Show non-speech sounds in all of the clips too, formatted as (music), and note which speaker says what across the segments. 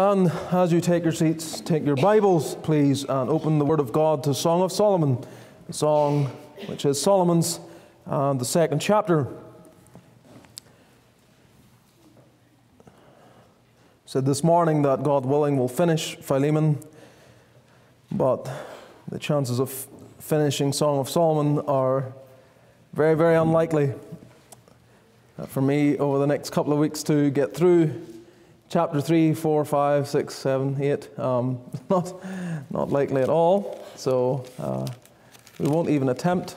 Speaker 1: And as you take your seats, take your Bibles, please, and open the Word of God to Song of Solomon, the song which is Solomon's, and the second chapter. Said this morning that God willing will finish Philemon, but the chances of finishing Song of Solomon are very, very unlikely for me over the next couple of weeks to get through chapter 3, 4, 5, 6, 7, 8. Um, (laughs) not, not likely at all. So uh, we won't even attempt.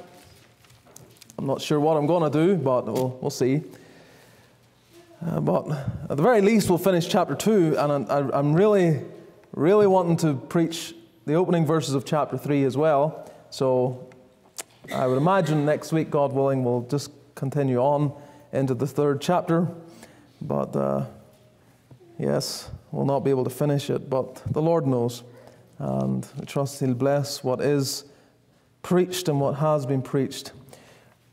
Speaker 1: I'm not sure what I'm going to do, but we'll, we'll see. Uh, but at the very least, we'll finish chapter 2, and I, I'm really, really wanting to preach the opening verses of chapter 3 as well. So I would imagine next week, God willing, we'll just continue on into the third chapter. But uh, yes, we'll not be able to finish it, but the Lord knows. And we trust He'll bless what is preached and what has been preached.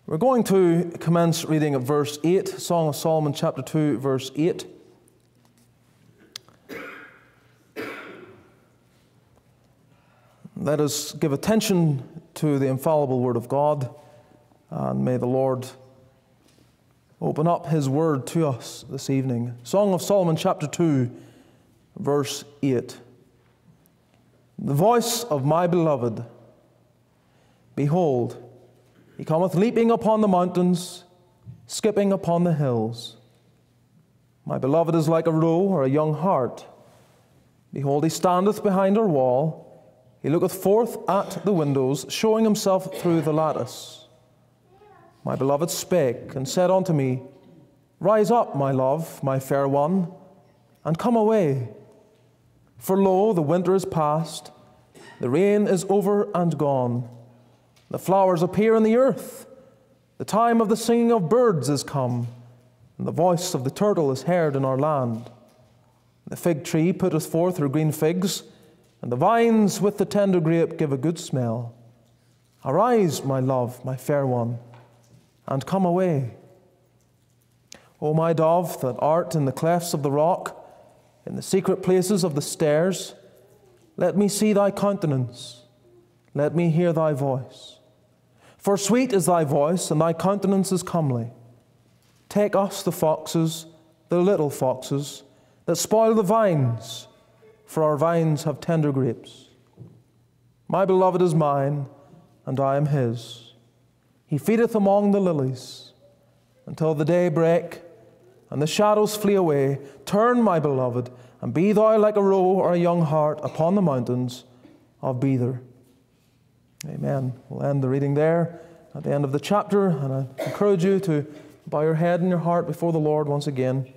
Speaker 1: We're going to commence reading of verse 8, Song of Solomon, chapter 2, verse 8. Let us give attention to the infallible Word of God, and may the Lord open up His Word to us this evening. Song of Solomon, chapter 2, verse 8. The voice of my beloved, behold, he cometh leaping upon the mountains, skipping upon the hills. My beloved is like a roe or a young hart. Behold, he standeth behind her wall. He looketh forth at the windows, showing himself through the lattice. My beloved spake and said unto me, Rise up, my love, my fair one, and come away. For lo, the winter is past, the rain is over and gone. The flowers appear in the earth. The time of the singing of birds is come, and the voice of the turtle is heard in our land. The fig tree putteth forth her green figs and the vines with the tender grape give a good smell. Arise, my love, my fair one, and come away. O my dove, that art in the clefts of the rock, in the secret places of the stairs, let me see thy countenance, let me hear thy voice. For sweet is thy voice, and thy countenance is comely. Take us, the foxes, the little foxes, that spoil the vines for our vines have tender grapes. My beloved is mine, and I am his. He feedeth among the lilies until the day break and the shadows flee away. Turn, my beloved, and be thou like a roe or a young hart upon the mountains of Bether. Amen. We'll end the reading there at the end of the chapter, and I encourage you to bow your head and your heart before the Lord once again.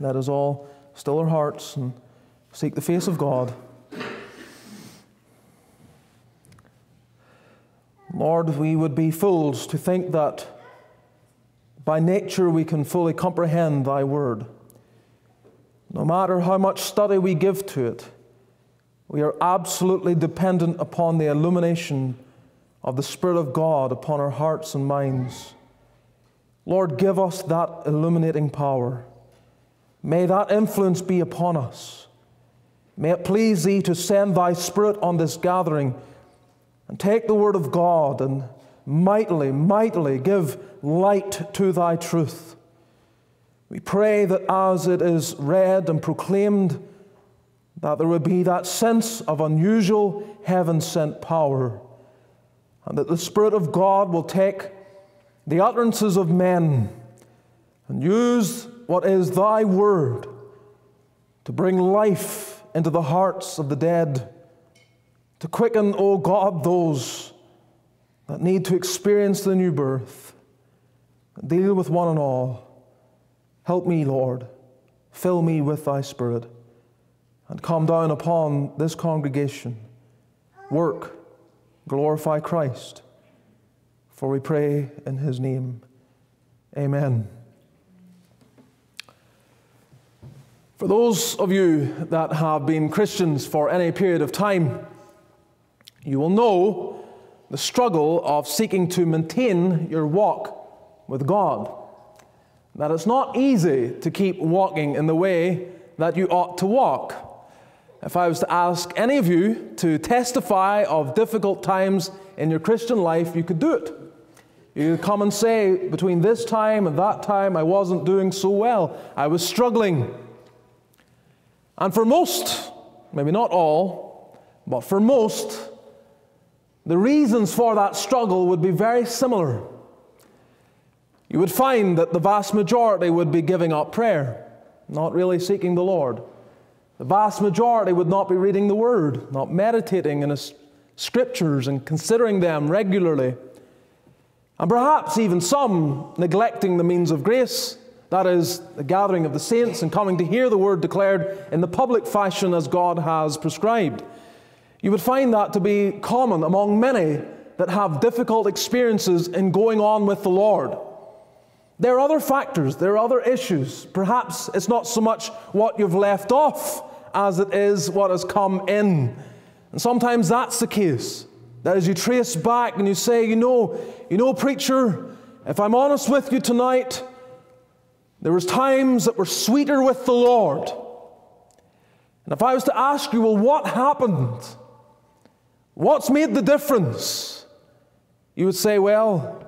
Speaker 1: Let us all still our hearts and Seek the face of God. Lord, we would be fools to think that by nature we can fully comprehend Thy Word. No matter how much study we give to it, we are absolutely dependent upon the illumination of the Spirit of God upon our hearts and minds. Lord, give us that illuminating power. May that influence be upon us. May it please thee to send thy Spirit on this gathering and take the word of God and mightily, mightily give light to thy truth. We pray that as it is read and proclaimed, that there would be that sense of unusual heaven sent power, and that the Spirit of God will take the utterances of men and use what is thy word to bring life into the hearts of the dead, to quicken, O God, those that need to experience the new birth, deal with one and all. Help me, Lord. Fill me with thy Spirit and come down upon this congregation. Work, glorify Christ. For we pray in his name. Amen. For those of you that have been Christians for any period of time, you will know the struggle of seeking to maintain your walk with God. That it's not easy to keep walking in the way that you ought to walk. If I was to ask any of you to testify of difficult times in your Christian life, you could do it. You could come and say, between this time and that time, I wasn't doing so well. I was struggling. And for most, maybe not all, but for most, the reasons for that struggle would be very similar. You would find that the vast majority would be giving up prayer, not really seeking the Lord. The vast majority would not be reading the Word, not meditating in the Scriptures and considering them regularly. And perhaps even some neglecting the means of grace, that is, the gathering of the saints and coming to hear the Word declared in the public fashion as God has prescribed. You would find that to be common among many that have difficult experiences in going on with the Lord. There are other factors, there are other issues. Perhaps it's not so much what you've left off as it is what has come in. And sometimes that's the case. That as you trace back and you say, you know, you know, preacher, if I'm honest with you tonight, there was times that were sweeter with the Lord. And if I was to ask you, well, what happened? What's made the difference? You would say, Well,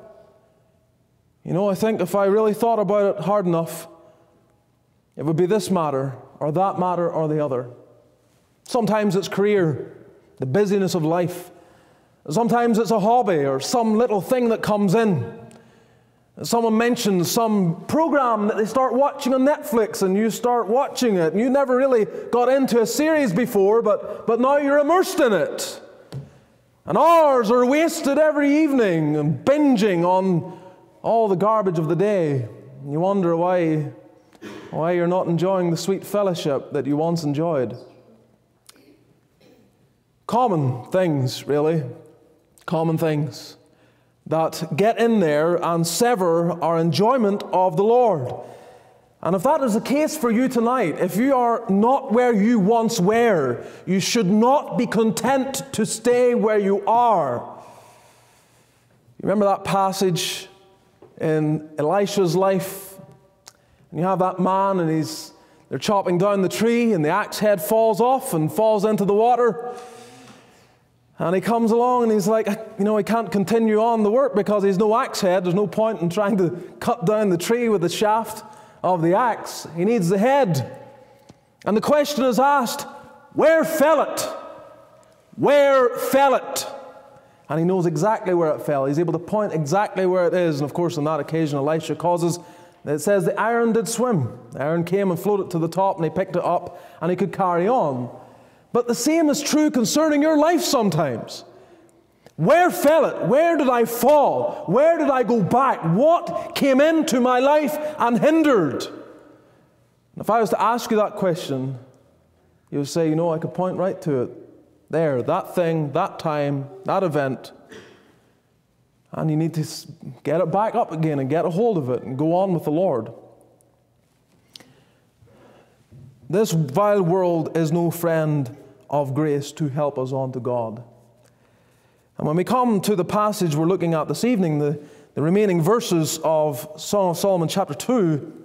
Speaker 1: you know, I think if I really thought about it hard enough, it would be this matter, or that matter, or the other. Sometimes it's career, the busyness of life. Sometimes it's a hobby or some little thing that comes in. Someone mentions some program that they start watching on Netflix and you start watching it. And you never really got into a series before, but, but now you're immersed in it. And hours are wasted every evening and binging on all the garbage of the day. And you wonder why, why you're not enjoying the sweet fellowship that you once enjoyed. Common things, really. Common things that get in there and sever our enjoyment of the Lord. And if that is the case for you tonight, if you are not where you once were, you should not be content to stay where you are. You remember that passage in Elisha's life? And you have that man, and he's they're chopping down the tree, and the axe head falls off and falls into the water. And he comes along and he's like, you know, he can't continue on the work because he's no axe head. There's no point in trying to cut down the tree with the shaft of the axe. He needs the head. And the question is asked, where fell it? Where fell it? And he knows exactly where it fell. He's able to point exactly where it is. And of course, on that occasion, Elisha causes, it says the iron did swim. The iron came and floated to the top, and he picked it up, and he could carry on. But the same is true concerning your life sometimes. Where fell it? Where did I fall? Where did I go back? What came into my life and hindered? if I was to ask you that question, you would say, you know, I could point right to it. There, that thing, that time, that event. And you need to get it back up again and get a hold of it and go on with the Lord. This vile world is no friend of grace to help us on to God. And when we come to the passage we're looking at this evening, the, the remaining verses of Song of Solomon, chapter 2,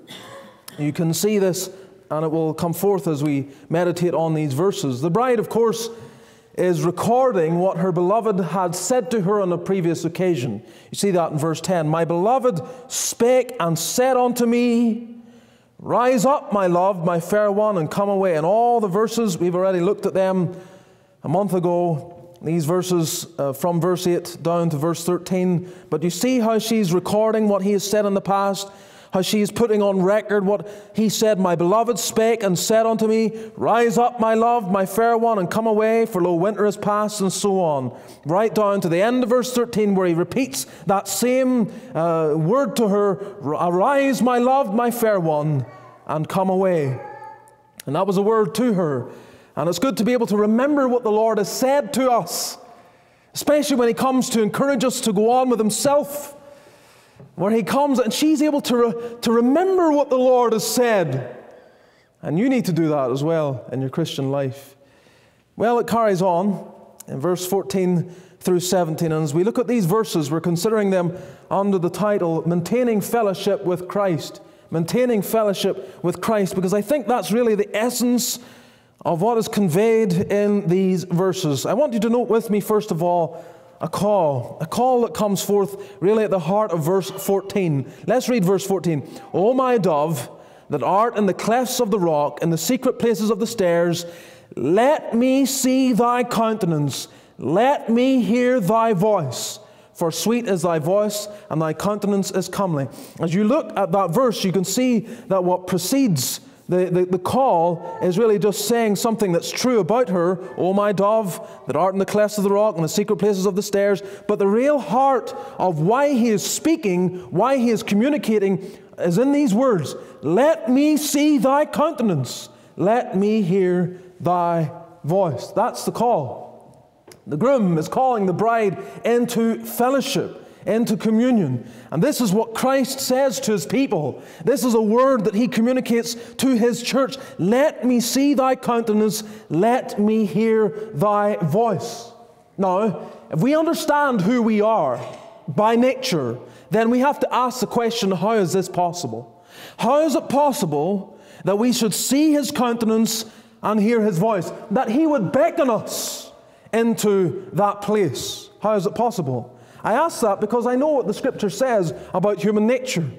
Speaker 1: you can see this and it will come forth as we meditate on these verses. The bride, of course, is recording what her beloved had said to her on a previous occasion. You see that in verse 10. My beloved spake and said unto me, Rise up, my love, my fair one, and come away. And all the verses, we've already looked at them a month ago these verses uh, from verse 8 down to verse 13. But you see how she's recording what he has said in the past, how she is putting on record what he said, My beloved spake and said unto me, Rise up, my love, my fair one, and come away, for lo, winter is past, and so on. Right down to the end of verse 13, where he repeats that same uh, word to her Arise, my love, my fair one, and come away. And that was a word to her. And it's good to be able to remember what the Lord has said to us, especially when He comes to encourage us to go on with Himself. Where He comes and she's able to, re- to remember what the Lord has said. And you need to do that as well in your Christian life. Well, it carries on in verse 14 through 17. And as we look at these verses, we're considering them under the title Maintaining Fellowship with Christ. maintaining fellowship with Christ, because I think that's really the essence of what is conveyed in these verses. I want you to note with me, first of all, a call, a call that comes forth really at the heart of verse 14. Let's read verse 14. O my dove, that art in the clefts of the rock, in the secret places of the stairs, let me see thy countenance, let me hear thy voice. For sweet is thy voice, and thy countenance is comely. As you look at that verse, you can see that what precedes the, the, the, call is really just saying something that's true about her, O my dove, that art in the clefts of the rock and the secret places of the stairs. But the real heart of why he is speaking, why he is communicating, is in these words Let me see thy countenance, let me hear thy voice. That's the call. The groom is calling the bride into fellowship into communion. And this is what Christ says to his people. This is a word that he communicates to his church. Let me see thy countenance, let me hear thy voice. Now, if we understand who we are by nature, then we have to ask the question how is this possible? How is it possible that we should see his countenance and hear his voice? That he would beckon us into that place? How is it possible? I ask that because I know what the scripture says about human nature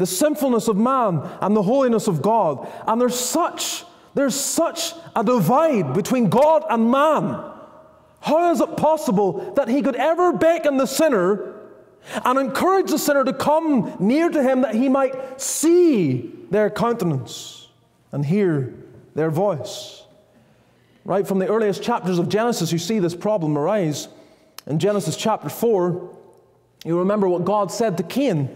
Speaker 1: the sinfulness of man and the holiness of God. And there's such, there's such a divide between God and man. How is it possible that he could ever beckon the sinner and encourage the sinner to come near to him that he might see their countenance and hear their voice? Right from the earliest chapters of Genesis, you see this problem arise. In Genesis chapter 4, you remember what God said to Cain.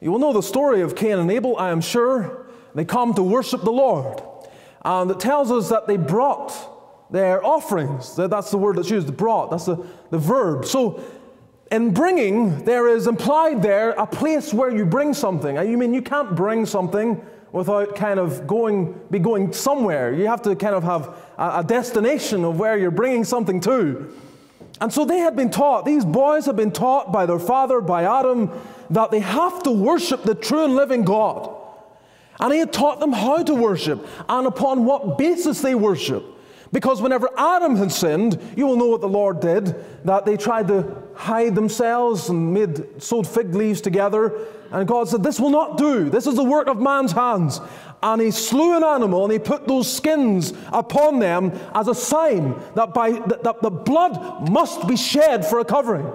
Speaker 1: You will know the story of Cain and Abel, I am sure. They come to worship the Lord. And it tells us that they brought their offerings. That's the word that's used, brought. That's the, the verb. So, in bringing, there is implied there a place where you bring something. You mean you can't bring something without kind of going, be going somewhere. You have to kind of have a, a destination of where you're bringing something to. And so they had been taught, these boys had been taught by their father, by Adam, that they have to worship the true and living God. And he had taught them how to worship and upon what basis they worship. Because whenever Adam had sinned, you will know what the Lord did, that they tried to hide themselves and made sewed fig leaves together. And God said, This will not do. This is the work of man's hands and he slew an animal and he put those skins upon them as a sign that, by, that, that the blood must be shed for a covering.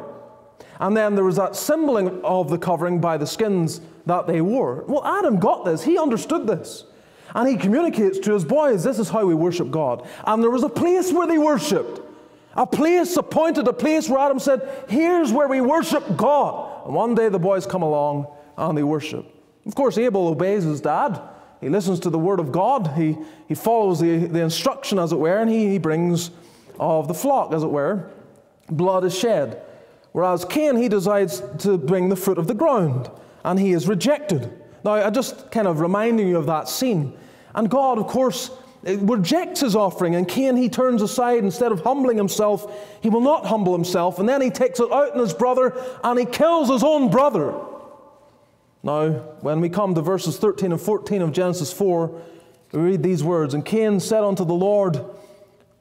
Speaker 1: And then there was that symboling of the covering by the skins that they wore. Well, Adam got this, he understood this. And he communicates to his boys, this is how we worship God. And there was a place where they worshiped. A place appointed, a place where Adam said, Here's where we worship God. And one day the boys come along and they worship. Of course, Abel obeys his dad. He listens to the word of God. He, he follows the, the instruction, as it were, and he, he brings of the flock, as it were. Blood is shed. Whereas Cain, he decides to bring the fruit of the ground, and he is rejected. Now, I'm just kind of reminding you of that scene. And God, of course, rejects his offering, and Cain, he turns aside. Instead of humbling himself, he will not humble himself. And then he takes it out on his brother, and he kills his own brother. Now, when we come to verses 13 and 14 of Genesis 4, we read these words And Cain said unto the Lord,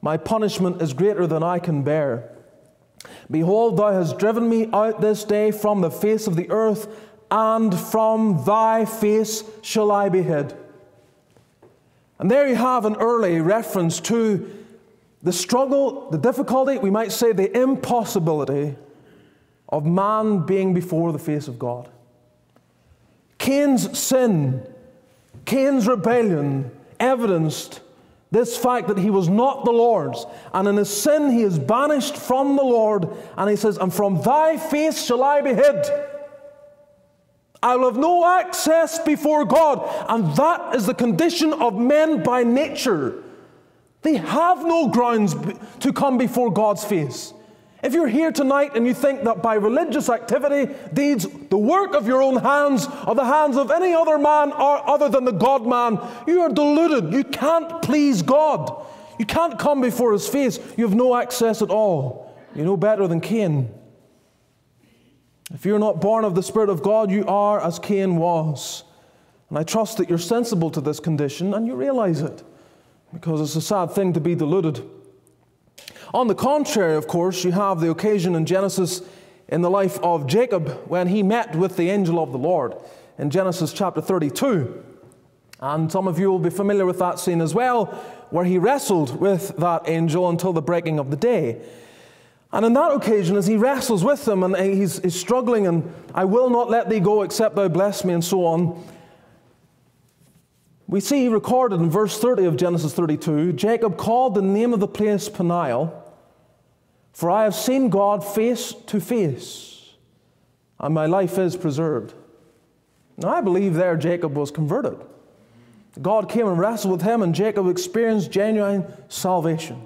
Speaker 1: My punishment is greater than I can bear. Behold, thou hast driven me out this day from the face of the earth, and from thy face shall I be hid. And there you have an early reference to the struggle, the difficulty, we might say the impossibility of man being before the face of God. Cain's sin, Cain's rebellion evidenced this fact that he was not the Lord's. And in his sin, he is banished from the Lord. And he says, And from thy face shall I be hid. I will have no access before God. And that is the condition of men by nature. They have no grounds to come before God's face. If you're here tonight and you think that by religious activity, deeds, the work of your own hands, or the hands of any other man or other than the God man, you are deluded. You can't please God. You can't come before his face. You have no access at all. You're no better than Cain. If you're not born of the Spirit of God, you are as Cain was. And I trust that you're sensible to this condition and you realize it because it's a sad thing to be deluded. On the contrary, of course, you have the occasion in Genesis in the life of Jacob when he met with the angel of the Lord in Genesis chapter 32. And some of you will be familiar with that scene as well, where he wrestled with that angel until the breaking of the day. And on that occasion, as he wrestles with them and he's, he's struggling, and I will not let thee go except thou bless me, and so on, we see recorded in verse 30 of Genesis 32 Jacob called the name of the place Peniel, for I have seen God face to face, and my life is preserved. Now, I believe there Jacob was converted. God came and wrestled with him, and Jacob experienced genuine salvation.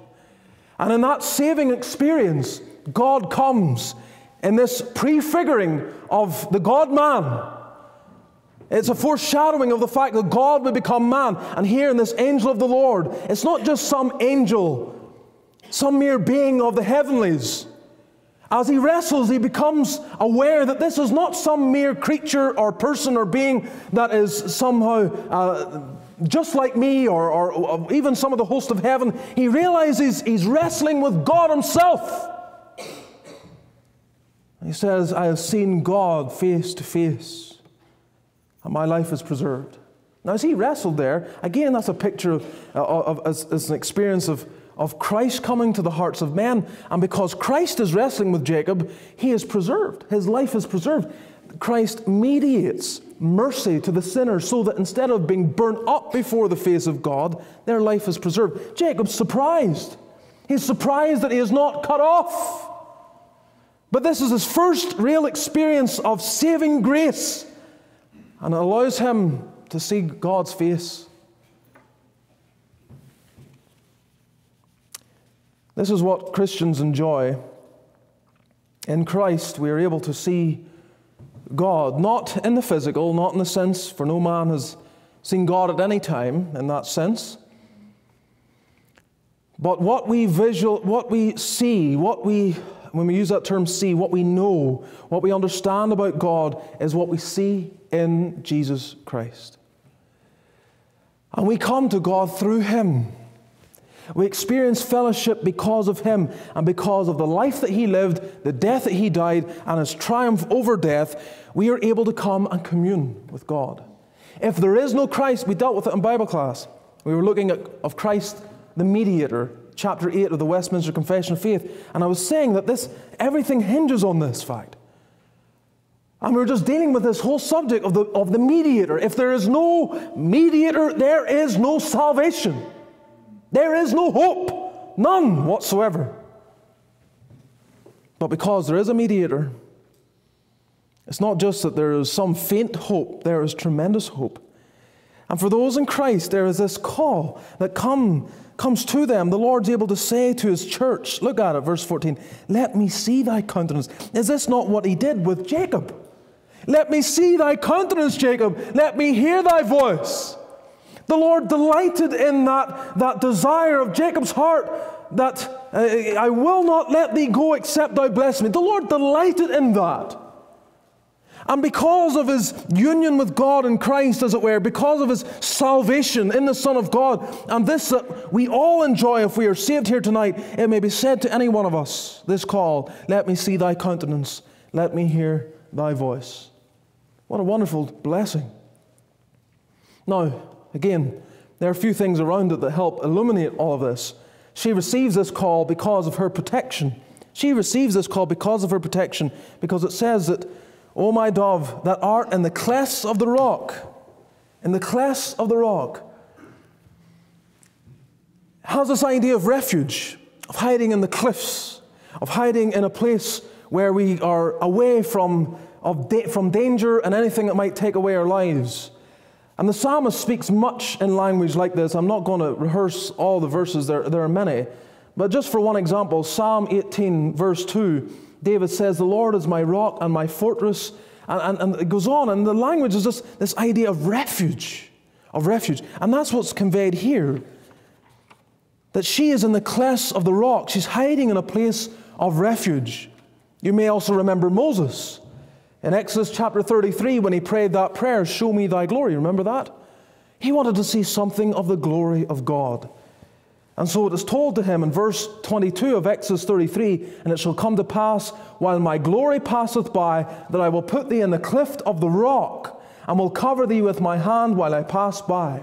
Speaker 1: And in that saving experience, God comes in this prefiguring of the God man. It's a foreshadowing of the fact that God would become man. And here in this angel of the Lord, it's not just some angel, some mere being of the heavenlies. As he wrestles, he becomes aware that this is not some mere creature or person or being that is somehow uh, just like me or, or, or, even some of the host of heaven. He realizes he's wrestling with God himself. He says, I have seen God face to face, and my life is preserved. Now, as he wrestled there, again, that's a picture of, of, of as, as an experience of of Christ coming to the hearts of men. And because Christ is wrestling with Jacob, he is preserved. His life is preserved. Christ mediates mercy to the sinner so that instead of being burnt up before the face of God, their life is preserved. Jacob's surprised. He's surprised that he is not cut off. But this is his first real experience of saving grace, and it allows him to see God's face. This is what Christians enjoy. In Christ, we are able to see God, not in the physical, not in the sense, for no man has seen God at any time in that sense. But what we visual, what we see, what we, when we use that term see, what we know, what we understand about God is what we see in Jesus Christ. And we come to God through Him. We experience fellowship because of him and because of the life that he lived, the death that he died, and his triumph over death. We are able to come and commune with God. If there is no Christ, we dealt with it in Bible class. We were looking at of Christ, the mediator, chapter 8 of the Westminster Confession of Faith. And I was saying that this everything hinges on this fact. And we we're just dealing with this whole subject of the, of the mediator. If there is no mediator, there is no salvation. There is no hope, none whatsoever. But because there is a mediator, it's not just that there is some faint hope, there is tremendous hope. And for those in Christ, there is this call that come, comes to them. The Lord's able to say to his church, look at it, verse 14, let me see thy countenance. Is this not what he did with Jacob? Let me see thy countenance, Jacob. Let me hear thy voice. The Lord delighted in that, that desire of Jacob's heart that uh, I will not let thee go except thou bless me. The Lord delighted in that. And because of his union with God in Christ, as it were, because of his salvation in the Son of God, and this that we all enjoy if we are saved here tonight, it may be said to any one of us this call, Let me see thy countenance, let me hear thy voice. What a wonderful blessing. Now, Again, there are a few things around it that help illuminate all of this. She receives this call because of her protection. She receives this call because of her protection, because it says that, O my dove, that art in the clefts of the rock, in the clefts of the rock, has this idea of refuge, of hiding in the cliffs, of hiding in a place where we are away from, of da- from danger and anything that might take away our lives. And the psalmist speaks much in language like this. I'm not going to rehearse all the verses, there, there are many. But just for one example, Psalm 18, verse 2, David says, The Lord is my rock and my fortress. And, and, and it goes on, and the language is just this idea of refuge, of refuge. And that's what's conveyed here. That she is in the clefts of the rock, she's hiding in a place of refuge. You may also remember Moses In Exodus chapter 33, when he prayed that prayer, Show me thy glory, remember that? He wanted to see something of the glory of God. And so it is told to him in verse 22 of Exodus 33 And it shall come to pass, while my glory passeth by, that I will put thee in the cleft of the rock, and will cover thee with my hand while I pass by.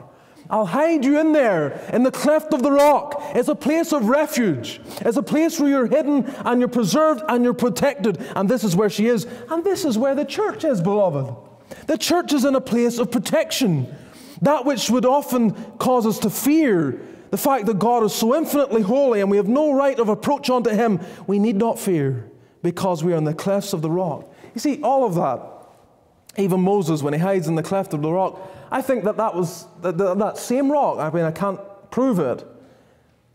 Speaker 1: I'll hide you in there, in the cleft of the rock. It's a place of refuge. It's a place where you're hidden and you're preserved and you're protected. And this is where she is. And this is where the church is, beloved. The church is in a place of protection. That which would often cause us to fear, the fact that God is so infinitely holy and we have no right of approach unto Him, we need not fear because we are in the clefts of the rock. You see, all of that, even Moses, when he hides in the cleft of the rock, I think that that was that, that same rock. I mean, I can't prove it,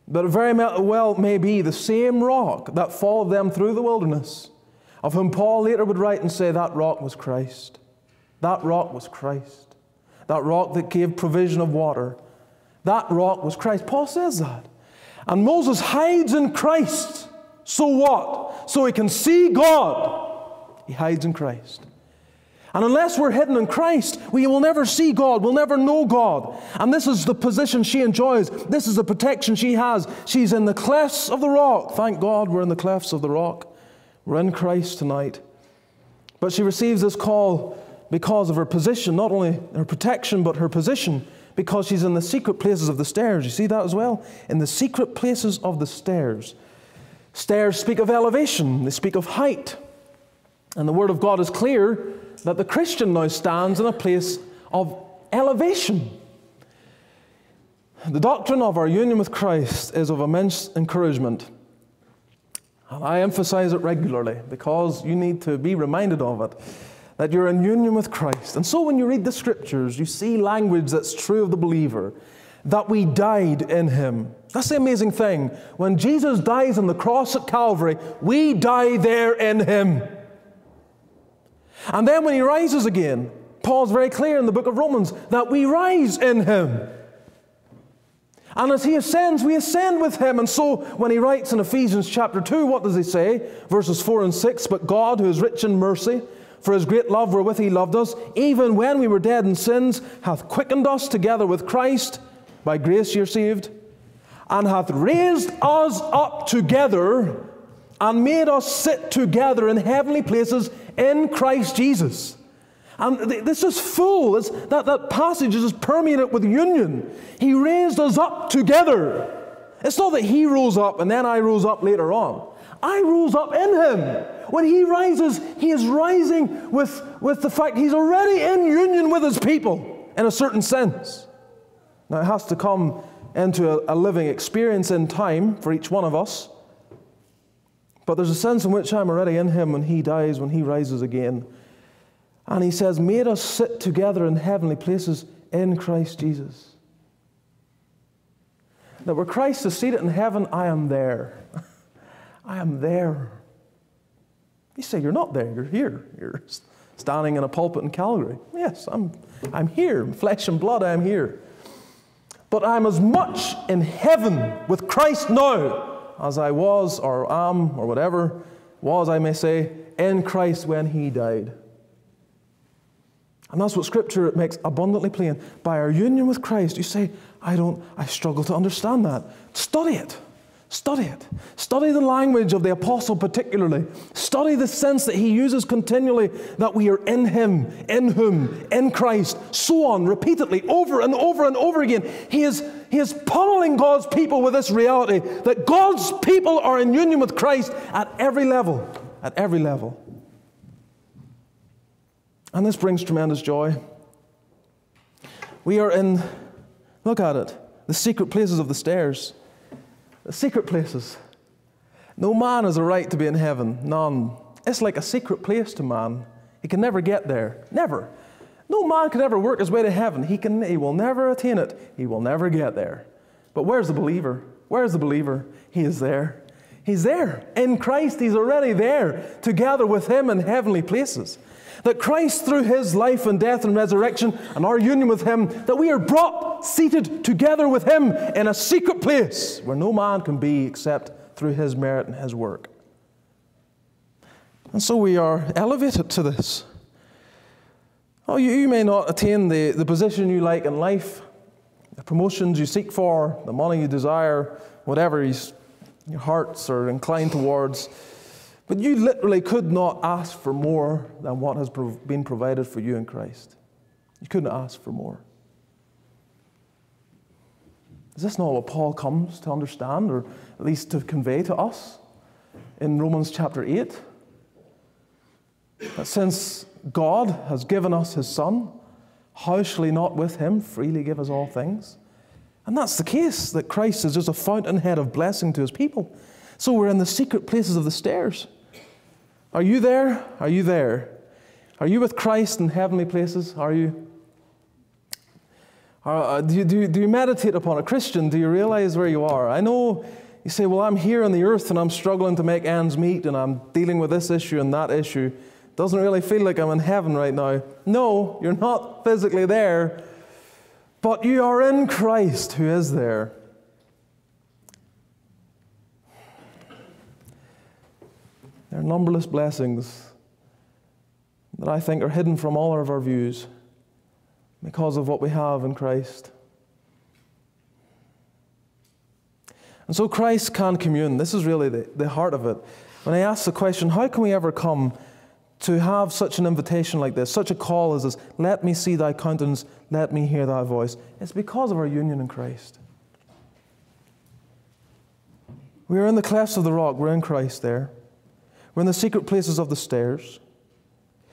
Speaker 1: but it very well may be the same rock that followed them through the wilderness, of whom Paul later would write and say that rock was Christ. That rock was Christ. That rock that gave provision of water. That rock was Christ. Paul says that. And Moses hides in Christ. So what? So he can see God. He hides in Christ. And unless we're hidden in Christ, we will never see God. We'll never know God. And this is the position she enjoys. This is the protection she has. She's in the clefts of the rock. Thank God we're in the clefts of the rock. We're in Christ tonight. But she receives this call because of her position, not only her protection, but her position, because she's in the secret places of the stairs. You see that as well? In the secret places of the stairs. Stairs speak of elevation, they speak of height. And the Word of God is clear that the Christian now stands in a place of elevation. The doctrine of our union with Christ is of immense encouragement. And I emphasize it regularly because you need to be reminded of it that you're in union with Christ. And so when you read the scriptures, you see language that's true of the believer that we died in him. That's the amazing thing. When Jesus dies on the cross at Calvary, we die there in him. And then when he rises again, Paul's very clear in the book of Romans that we rise in him. And as he ascends, we ascend with him. And so when he writes in Ephesians chapter 2, what does he say? Verses 4 and 6 But God, who is rich in mercy, for his great love wherewith he loved us, even when we were dead in sins, hath quickened us together with Christ. By grace you're saved. And hath raised us up together and made us sit together in heavenly places in Christ Jesus. And this is full. It's, that, that passage is just permeated with union. He raised us up together. It's not that He rose up and then I rose up later on. I rose up in Him. When He rises, He is rising with, with the fact He's already in union with His people in a certain sense. Now, it has to come into a, a living experience in time for each one of us. But there's a sense in which I'm already in him when he dies, when he rises again. And he says, Made us sit together in heavenly places in Christ Jesus. That where Christ is seated in heaven, I am there. (laughs) I am there. You say, You're not there, you're here. You're standing in a pulpit in Calgary. Yes, I'm, I'm here. Flesh and blood, I'm here. But I'm as much in heaven with Christ now as I was or am or whatever was, I may say, in Christ when he died. And that's what Scripture makes abundantly plain. By our union with Christ, you say, I don't, I struggle to understand that. Study it. Study it. Study the language of the apostle, particularly. Study the sense that he uses continually that we are in him, in whom, in Christ, so on, repeatedly, over and over and over again. He is, he is pummeling God's people with this reality that God's people are in union with Christ at every level. At every level. And this brings tremendous joy. We are in, look at it, the secret places of the stairs. Secret places. No man has a right to be in heaven, none. It's like a secret place to man. He can never get there. Never. No man can ever work his way to heaven. He, can, he will never attain it. He will never get there. But where's the believer? Where's the believer? He is there. He's there. In Christ, he's already there, together with him in heavenly places. That Christ, through his life and death and resurrection and our union with him, that we are brought seated together with him in a secret place where no man can be except through his merit and his work. And so we are elevated to this. Oh, you, you may not attain the, the position you like in life, the promotions you seek for, the money you desire, whatever your hearts are inclined towards. But you literally could not ask for more than what has been provided for you in Christ. You couldn't ask for more. Is this not what Paul comes to understand, or at least to convey to us in Romans chapter 8? That since God has given us his Son, how shall he not with him freely give us all things? And that's the case, that Christ is just a fountainhead of blessing to his people. So we're in the secret places of the stairs. Are you there? Are you there? Are you with Christ in heavenly places? Are you? Uh, do, you, do, you, do you meditate upon a Christian? Do you realize where you are? I know you say, Well, I'm here on the earth and I'm struggling to make ends meet and I'm dealing with this issue and that issue. Doesn't really feel like I'm in heaven right now. No, you're not physically there, but you are in Christ who is there. There are numberless blessings that I think are hidden from all of our views because of what we have in Christ. And so Christ can commune. This is really the, the heart of it. When I ask the question, how can we ever come to have such an invitation like this, such a call as this, let me see thy countenance, let me hear thy voice? It's because of our union in Christ. We are in the clefts of the rock, we're in Christ there. We're in the secret places of the stairs.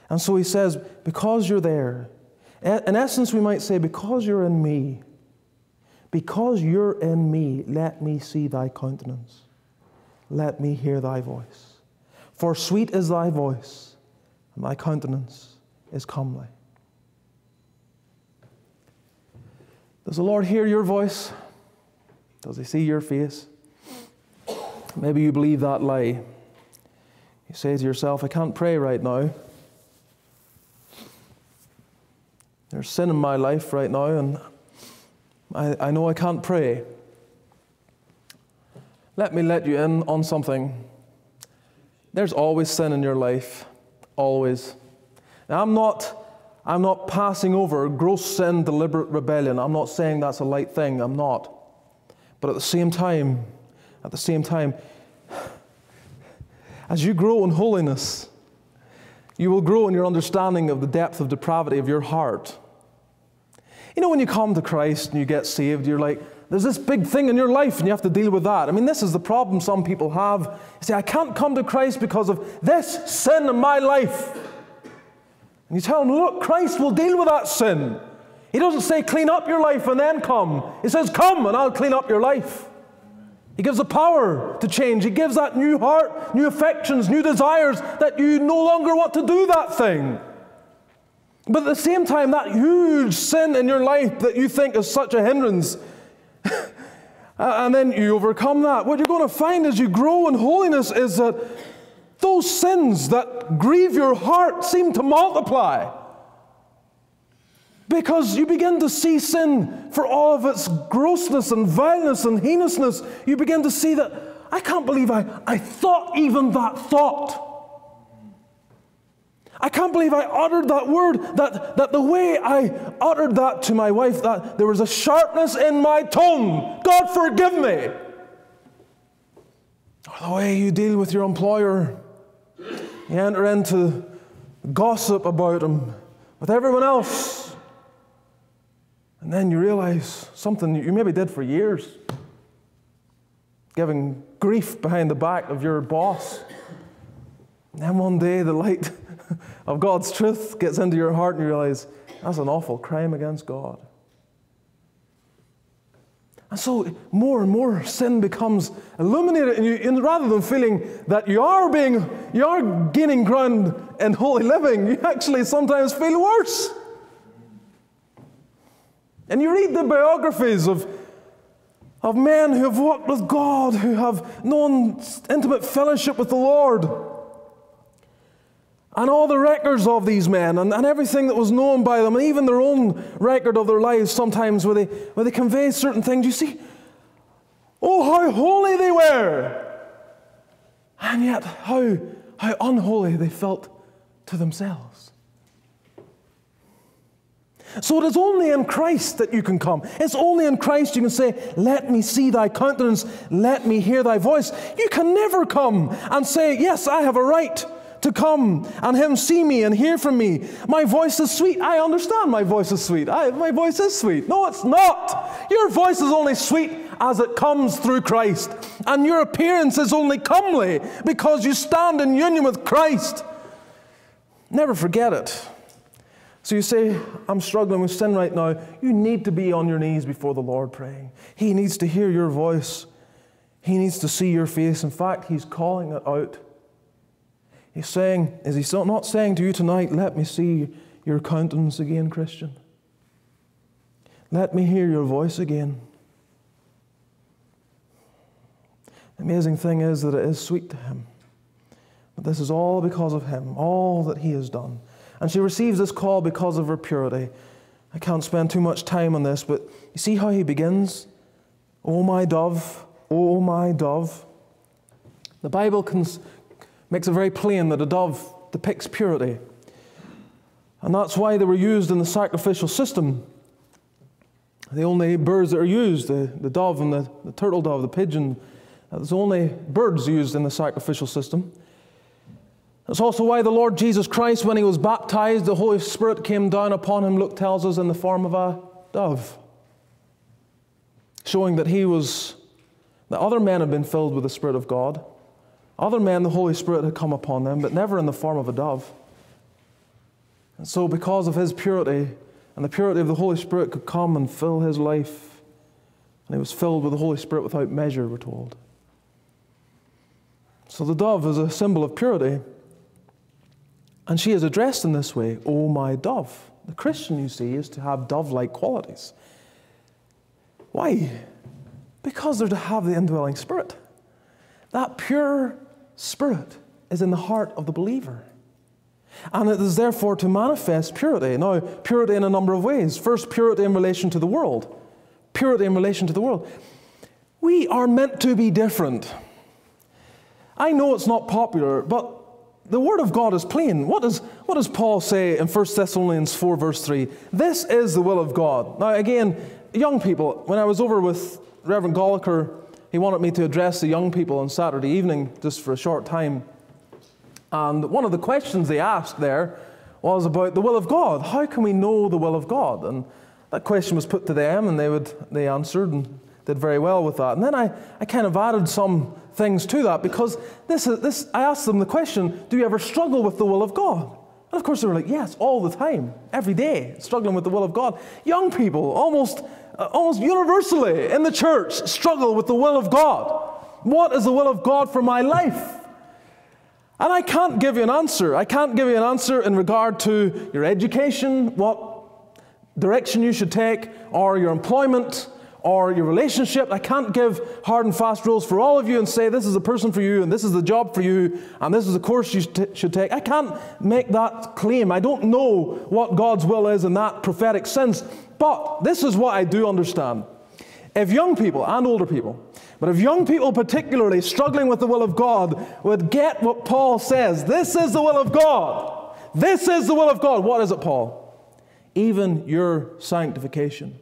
Speaker 1: And so he says, because you're there, in essence, we might say, Because you're in me, because you're in me, let me see thy countenance. Let me hear thy voice. For sweet is thy voice, and thy countenance is comely. Does the Lord hear your voice? Does he see your face? Maybe you believe that lie. You say to yourself, I can't pray right now. There's sin in my life right now, and I, I know I can't pray. Let me let you in on something. There's always sin in your life, always. Now, I'm not, I'm not passing over gross sin, deliberate rebellion. I'm not saying that's a light thing. I'm not. But at the same time, at the same time, as you grow in holiness, you will grow in your understanding of the depth of depravity of your heart. You know, when you come to Christ and you get saved, you're like, there's this big thing in your life and you have to deal with that. I mean, this is the problem some people have. You say, I can't come to Christ because of this sin in my life. And you tell them, look, Christ will deal with that sin. He doesn't say, clean up your life and then come. He says, come and I'll clean up your life. He gives the power to change. He gives that new heart, new affections, new desires that you no longer want to do that thing. But at the same time, that huge sin in your life that you think is such a hindrance, (laughs) and then you overcome that, what you're going to find as you grow in holiness is that those sins that grieve your heart seem to multiply. Because you begin to see sin for all of its grossness and vileness and heinousness. You begin to see that I can't believe I, I thought even that thought. I can't believe I uttered that word, that, that the way I uttered that to my wife, that there was a sharpness in my tone. God forgive me. Or the way you deal with your employer. You enter into gossip about him with everyone else. And then you realize something you maybe did for years giving grief behind the back of your boss. And then one day the light (laughs) of God's truth gets into your heart and you realize that's an awful crime against God. And so more and more sin becomes illuminated, and, you, and rather than feeling that you are being, you are gaining ground in holy living, you actually sometimes feel worse. And you read the biographies of, of men who have walked with God, who have known intimate fellowship with the Lord and all the records of these men and, and everything that was known by them, and even their own record of their lives sometimes where they, where they convey certain things, you see, oh, how holy they were! And yet, how, how unholy they felt to themselves. So it is only in Christ that you can come. It's only in Christ you can say, Let me see thy countenance, let me hear thy voice. You can never come and say, Yes, I have a right to come and him see me and hear from me. My voice is sweet. I understand my voice is sweet. I, my voice is sweet. No, it's not. Your voice is only sweet as it comes through Christ. And your appearance is only comely because you stand in union with Christ. Never forget it. So you say, I'm struggling with sin right now. You need to be on your knees before the Lord praying. He needs to hear your voice, He needs to see your face. In fact, He's calling it out. He's saying, Is He not saying to you tonight, Let me see your countenance again, Christian? Let me hear your voice again. The amazing thing is that it is sweet to Him. But this is all because of Him, all that He has done. And she receives this call because of her purity. I can't spend too much time on this, but you see how he begins? Oh, my dove, oh, my dove. The Bible makes it very plain that a dove depicts purity. And that's why they were used in the sacrificial system. The only birds that are used, the, the dove and the, the turtle dove, the pigeon, that's the only birds used in the sacrificial system. That's also why the Lord Jesus Christ, when he was baptized, the Holy Spirit came down upon him, Luke tells us, in the form of a dove, showing that he was, that other men had been filled with the Spirit of God. Other men, the Holy Spirit had come upon them, but never in the form of a dove. And so, because of his purity and the purity of the Holy Spirit, could come and fill his life. And he was filled with the Holy Spirit without measure, we're told. So, the dove is a symbol of purity. And she is addressed in this way, O my dove. The Christian, you see, is to have dove like qualities. Why? Because they're to have the indwelling spirit. That pure spirit is in the heart of the believer. And it is therefore to manifest purity. Now, purity in a number of ways. First, purity in relation to the world. Purity in relation to the world. We are meant to be different. I know it's not popular, but the word of God is plain. What does, what does Paul say in 1 Thessalonians 4, verse 3? This is the will of God. Now, again, young people, when I was over with Reverend Goliker, he wanted me to address the young people on Saturday evening just for a short time. And one of the questions they asked there was about the will of God. How can we know the will of God? And that question was put to them, and they, would, they answered and did very well with that. And then I, I kind of added some things to that because this, is, this, I asked them the question Do you ever struggle with the will of God? And of course, they were like, Yes, all the time, every day, struggling with the will of God. Young people, almost, uh, almost universally in the church, struggle with the will of God. What is the will of God for my life? And I can't give you an answer. I can't give you an answer in regard to your education, what direction you should take, or your employment, or your relationship. I can't give hard and fast rules for all of you and say this is a person for you and this is the job for you and this is the course you should take. I can't make that claim. I don't know what God's will is in that prophetic sense. But this is what I do understand. If young people and older people, but if young people, particularly struggling with the will of God, would get what Paul says, this is the will of God. This is the will of God. What is it, Paul? Even your sanctification.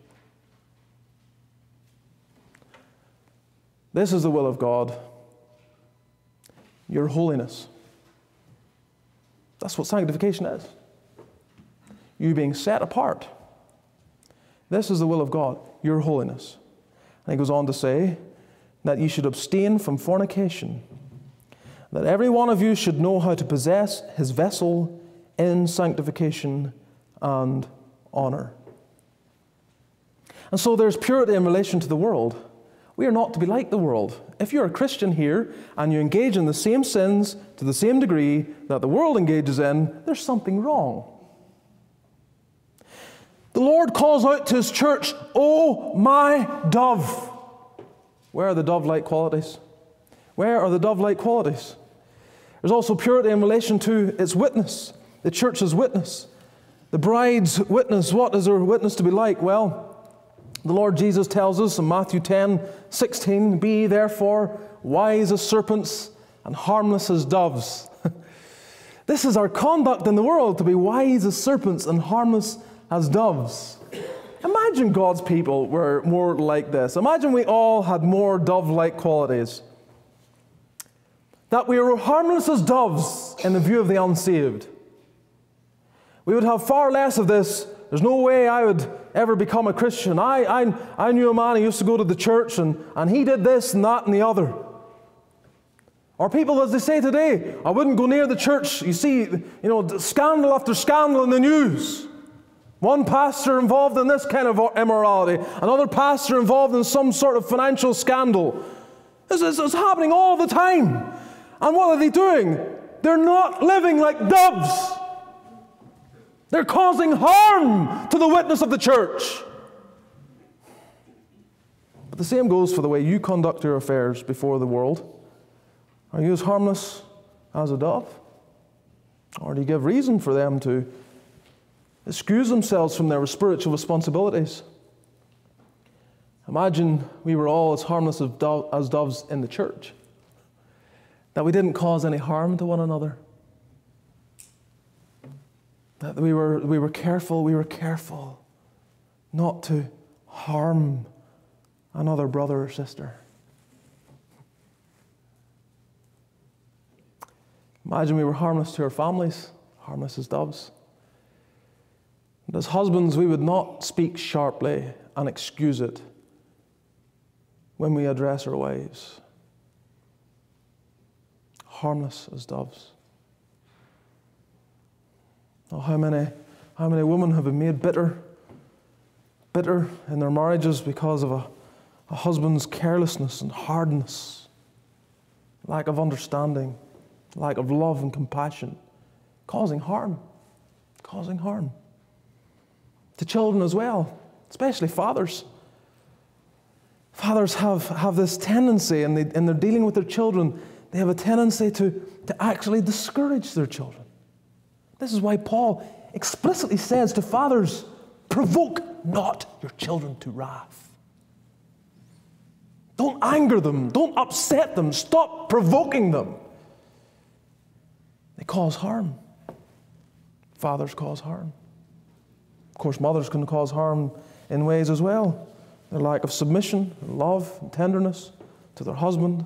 Speaker 1: This is the will of God your holiness. That's what sanctification is. You being set apart. This is the will of God, your holiness. And he goes on to say that you should abstain from fornication, that every one of you should know how to possess his vessel in sanctification and honor. And so there's purity in relation to the world. We are not to be like the world. If you're a Christian here and you engage in the same sins to the same degree that the world engages in, there's something wrong. The Lord calls out to his church, Oh, my dove. Where are the dove like qualities? Where are the dove like qualities? There's also purity in relation to its witness, the church's witness. The bride's witness, what is her witness to be like? Well, the Lord Jesus tells us in Matthew 10 16, Be therefore wise as serpents and harmless as doves. (laughs) this is our conduct in the world to be wise as serpents and harmless as doves. Imagine God's people were more like this. Imagine we all had more dove like qualities. That we were harmless as doves in the view of the unsaved. We would have far less of this. There's no way I would ever become a Christian. I, I, I knew a man who used to go to the church and, and he did this and that and the other. Or people, as they say today, I wouldn't go near the church. You see, you know, scandal after scandal in the news. One pastor involved in this kind of immorality, another pastor involved in some sort of financial scandal. This is, this is happening all the time. And what are they doing? They're not living like doves. They're causing harm to the witness of the church. But the same goes for the way you conduct your affairs before the world. Are you as harmless as a dove? Or do you give reason for them to excuse themselves from their spiritual responsibilities. Imagine we were all as harmless as doves in the church, that we didn't cause any harm to one another, that we were, we were careful, we were careful not to harm another brother or sister. Imagine we were harmless to our families, harmless as doves. And as husbands, we would not speak sharply and excuse it when we address our wives. Harmless as doves. Oh, how many, how many women have been made bitter, bitter in their marriages because of a, a husband's carelessness and hardness, lack of understanding, lack of love and compassion, causing harm, causing harm to children as well, especially fathers. Fathers have, have this tendency, and, they, and they're dealing with their children, they have a tendency to, to actually discourage their children. This is why Paul explicitly says to fathers, provoke not your children to wrath. Don't anger them, don't upset them, stop provoking them. They cause harm. Fathers cause harm. Of course, mothers can cause harm in ways as well. Their lack of submission, love, and tenderness to their husband.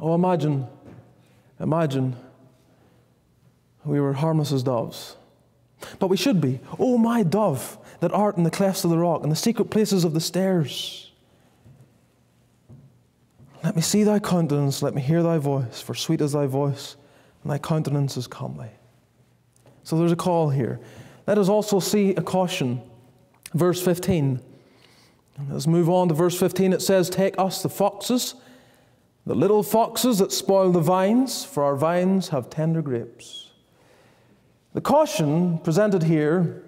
Speaker 1: Oh, imagine, imagine we were harmless as doves. But we should be. Oh, my dove that art in the clefts of the rock, and the secret places of the stairs. Let me see thy countenance, let me hear thy voice, for sweet is thy voice, and thy countenance is comely. So there's a call here. Let us also see a caution. Verse 15. Let's move on to verse 15. It says, Take us the foxes, the little foxes that spoil the vines, for our vines have tender grapes. The caution presented here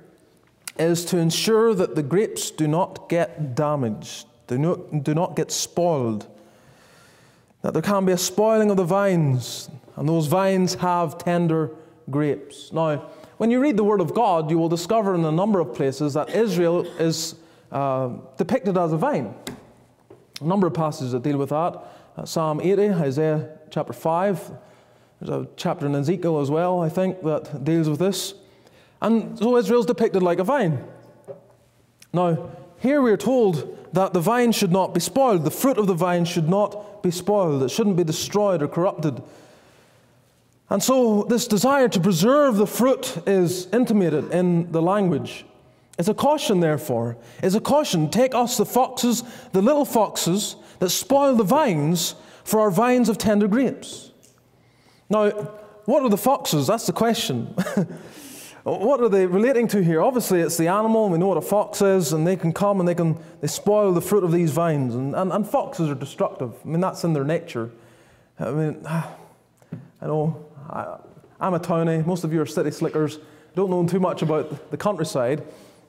Speaker 1: is to ensure that the grapes do not get damaged, do not, do not get spoiled. That there can be a spoiling of the vines, and those vines have tender grapes. Now, when you read the Word of God, you will discover in a number of places that Israel is uh, depicted as a vine. A number of passages that deal with that. Psalm 80, Isaiah chapter 5. There's a chapter in Ezekiel as well, I think, that deals with this. And so Israel's depicted like a vine. Now, here we are told that the vine should not be spoiled. The fruit of the vine should not be spoiled. It shouldn't be destroyed or corrupted. And so, this desire to preserve the fruit is intimated in the language. It's a caution, therefore. It's a caution. Take us the foxes, the little foxes that spoil the vines, for our vines of tender grapes. Now, what are the foxes? That's the question. (laughs) what are they relating to here? Obviously, it's the animal. We know what a fox is, and they can come and they can they spoil the fruit of these vines. And, and, and foxes are destructive. I mean, that's in their nature. I mean, (sighs) I know I, am a townie. Most of you are city slickers. Don't know too much about the countryside.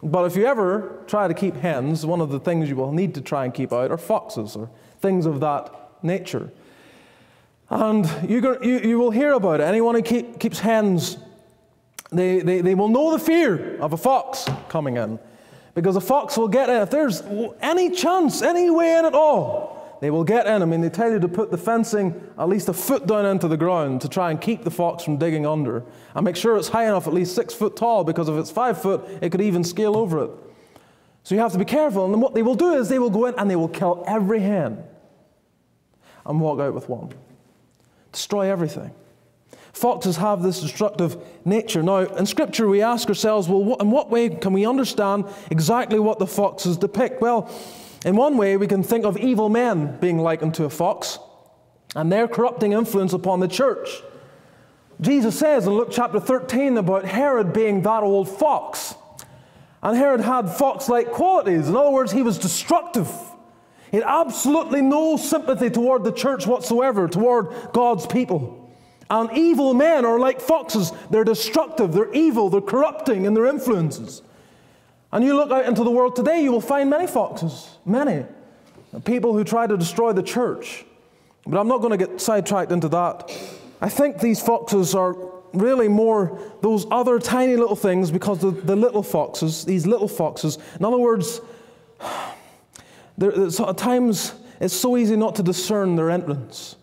Speaker 1: But if you ever try to keep hens, one of the things you will need to try and keep out are foxes or things of that nature. And you, you, you will hear about it. Anyone who keep, keeps hens, they, they, they will know the fear of a fox coming in. Because a fox will get in. If there's any chance, any way in at all, they will get in. I mean, they tell you to put the fencing at least a foot down into the ground to try and keep the fox from digging under. And make sure it's high enough, at least six foot tall, because if it's five foot, it could even scale over it. So you have to be careful. And what they will do is they will go in and they will kill every hen and walk out with one. Destroy everything. Foxes have this destructive nature. Now, in Scripture, we ask ourselves, well, in what way can we understand exactly what the foxes depict? Well, in one way, we can think of evil men being likened to a fox and their corrupting influence upon the church. Jesus says in Luke chapter 13 about Herod being that old fox. And Herod had fox like qualities. In other words, he was destructive. He had absolutely no sympathy toward the church whatsoever, toward God's people. And evil men are like foxes. They're destructive, they're evil, they're corrupting in their influences. And you look out into the world today, you will find many foxes, many. People who try to destroy the church. But I'm not going to get sidetracked into that. I think these foxes are really more those other tiny little things because the, the little foxes, these little foxes, in other words, at times it's so easy not to discern their entrance.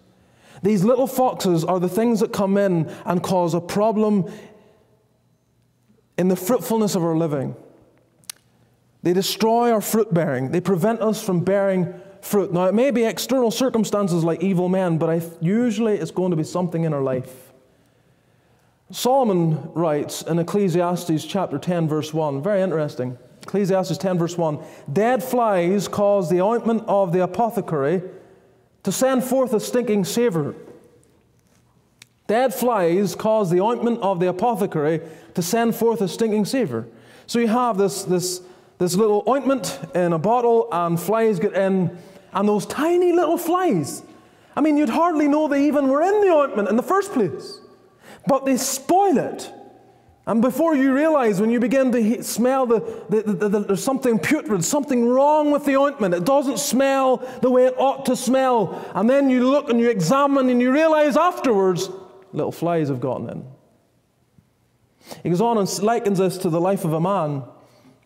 Speaker 1: These little foxes are the things that come in and cause a problem in the fruitfulness of our living. They destroy our fruit bearing, they prevent us from bearing fruit. Now, it may be external circumstances like evil men, but I, usually it's going to be something in our life. Solomon writes in Ecclesiastes chapter 10, verse 1, very interesting. Ecclesiastes 10, verse 1 Dead flies cause the ointment of the apothecary to send forth a stinking savor. Dead flies cause the ointment of the apothecary to send forth a stinking savor. So you have this, this, this little ointment in a bottle, and flies get in, and those tiny little flies. I mean, you'd hardly know they even were in the ointment in the first place. But they spoil it. And before you realize, when you begin to smell the, the, the, the, there's something putrid, something wrong with the ointment, it doesn't smell the way it ought to smell. And then you look and you examine and you realize afterwards, little flies have gotten in. He goes on and likens this to the life of a man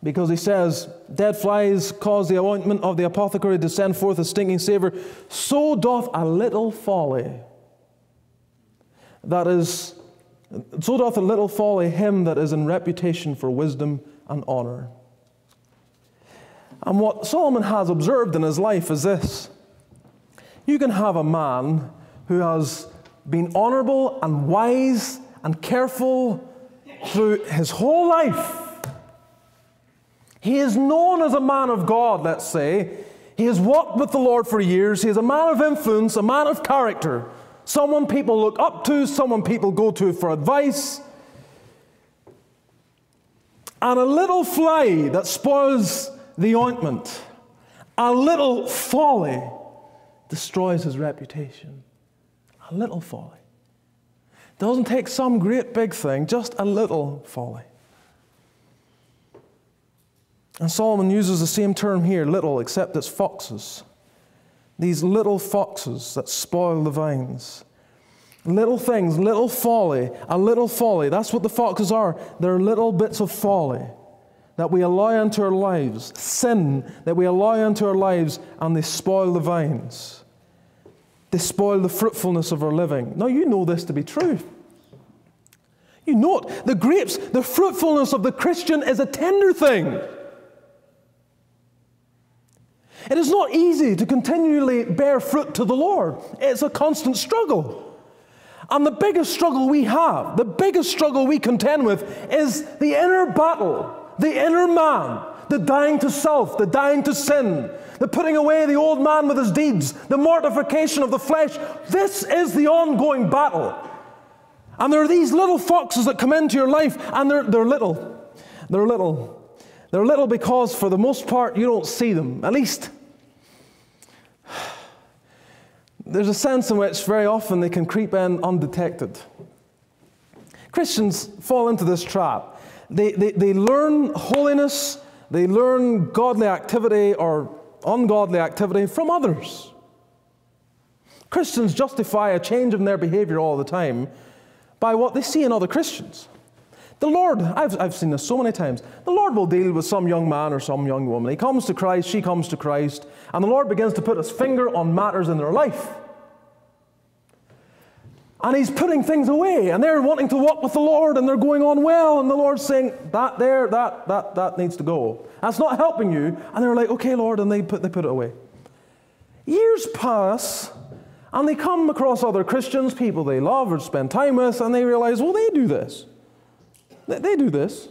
Speaker 1: because he says, Dead flies cause the ointment of the apothecary to send forth a stinking savour. So doth a little folly. That is so doth a little folly him that is in reputation for wisdom and honor. And what Solomon has observed in his life is this you can have a man who has been honorable and wise and careful through his whole life. He is known as a man of God, let's say. He has walked with the Lord for years. He is a man of influence, a man of character someone people look up to, someone people go to for advice. And a little fly that spoils the ointment, a little folly destroys his reputation. A little folly. Doesn't take some great big thing, just a little folly. And Solomon uses the same term here, little, except it's foxes. These little foxes that spoil the vines. Little things, little folly, a little folly. That's what the foxes are. They're little bits of folly that we allow into our lives, sin that we allow into our lives, and they spoil the vines. They spoil the fruitfulness of our living. Now, you know this to be true. You know it. The grapes, the fruitfulness of the Christian is a tender thing. It is not easy to continually bear fruit to the Lord, it's a constant struggle. And the biggest struggle we have, the biggest struggle we contend with, is the inner battle, the inner man, the dying to self, the dying to sin, the putting away the old man with his deeds, the mortification of the flesh. This is the ongoing battle. And there are these little foxes that come into your life, and they're, they're little. They're little. They're little because, for the most part, you don't see them. At least, (sighs) there's a sense in which very often they can creep in undetected. Christians fall into this trap. They, they, they learn holiness, they learn godly activity or ungodly activity from others. Christians justify a change in their behavior all the time by what they see in other Christians. The Lord, I've, I've seen this so many times. The Lord will deal with some young man or some young woman. He comes to Christ, she comes to Christ, and the Lord begins to put his finger on matters in their life. And he's putting things away, and they're wanting to walk with the Lord, and they're going on well, and the Lord's saying, That there, that, that, that needs to go. That's not helping you. And they're like, Okay, Lord, and they put, they put it away. Years pass, and they come across other Christians, people they love or spend time with, and they realize, Well, they do this. They, do this.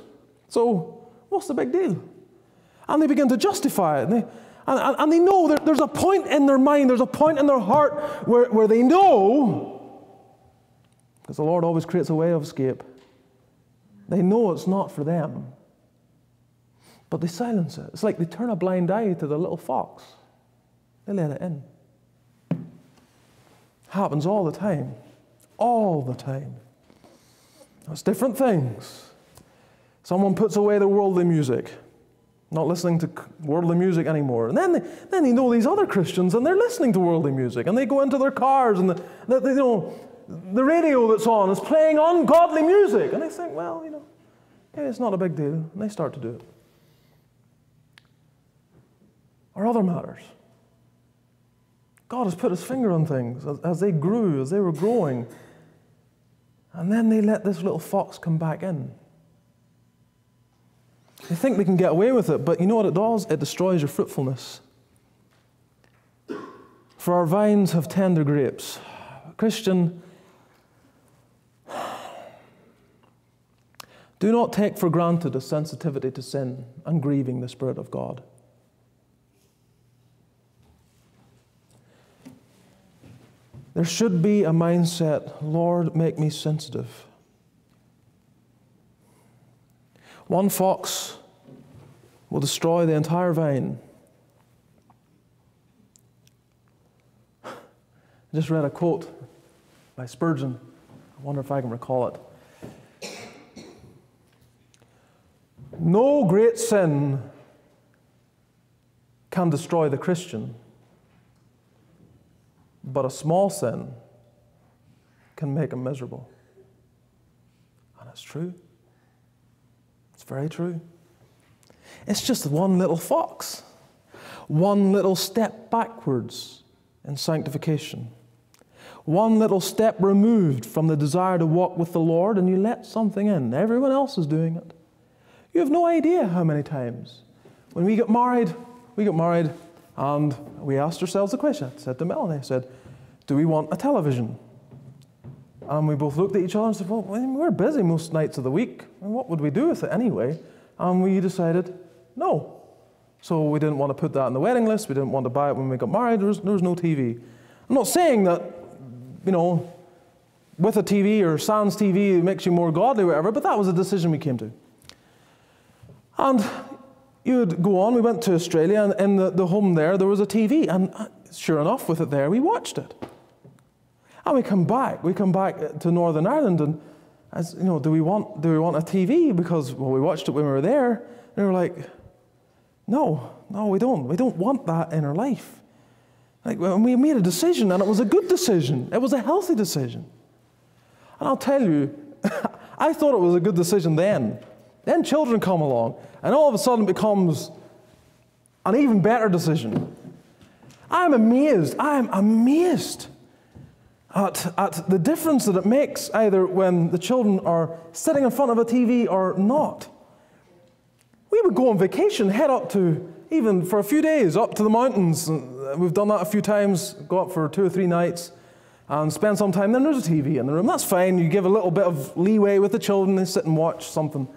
Speaker 1: So, what's the big deal? And they begin to justify it. And they, and, and they know there, there's a point in their mind, there's a point in their heart where, where they know, because the Lord always creates a way of escape, they know it's not for them. But they silence it. It's like they turn a blind eye to the little fox, they let it in. Happens all the time. All the time. It's different things. Someone puts away the worldly music, not listening to worldly music anymore. And then they, then they know these other Christians and they're listening to worldly music. And they go into their cars and the, the, you know, the radio that's on is playing ungodly music. And they think, well, you know, it's not a big deal. And they start to do it. Or other matters. God has put his finger on things as, as they grew, as they were growing. And then they let this little fox come back in. They think they can get away with it, but you know what it does? It destroys your fruitfulness. For our vines have tender grapes. Christian, do not take for granted a sensitivity to sin and grieving the Spirit of God. There should be a mindset Lord, make me sensitive. One fox will destroy the entire vine. I just read a quote by Spurgeon. I wonder if I can recall it. No great sin can destroy the Christian, but a small sin can make him miserable. And it's true very true. It's just one little fox, one little step backwards in sanctification, one little step removed from the desire to walk with the Lord, and you let something in. Everyone else is doing it. You have no idea how many times. When we got married, we got married, and we asked ourselves the question. I said to Melanie, I said, Do we want a television? And we both looked at each other and said, Well, we're busy most nights of the week. What would we do with it anyway? And we decided, no. So we didn't want to put that on the wedding list. We didn't want to buy it when we got married. There was, there was no TV. I'm not saying that, you know, with a TV or sans TV it makes you more godly or whatever, but that was a decision we came to. And you would go on, we went to Australia, and in the, the home there, there was a TV. And uh, sure enough, with it there, we watched it. And we come back, we come back uh, to Northern Ireland, and as you know, do we want do we want a TV? Because well, we watched it when we were there, and we were like, no, no, we don't. We don't want that in our life. Like we made a decision, and it was a good decision. It was a healthy decision. And I'll tell you, (laughs) I thought it was a good decision then. Then children come along, and all of a sudden it becomes an even better decision. I'm amazed. I'm amazed at, at the difference that it makes either when the children are sitting in front of a TV or not. We would go on vacation, head up to, even for a few days, up to the mountains. We've done that a few times, go up for two or three nights and spend some time. Then there's a TV in the room. That's fine. You give a little bit of leeway with the children. They sit and watch something.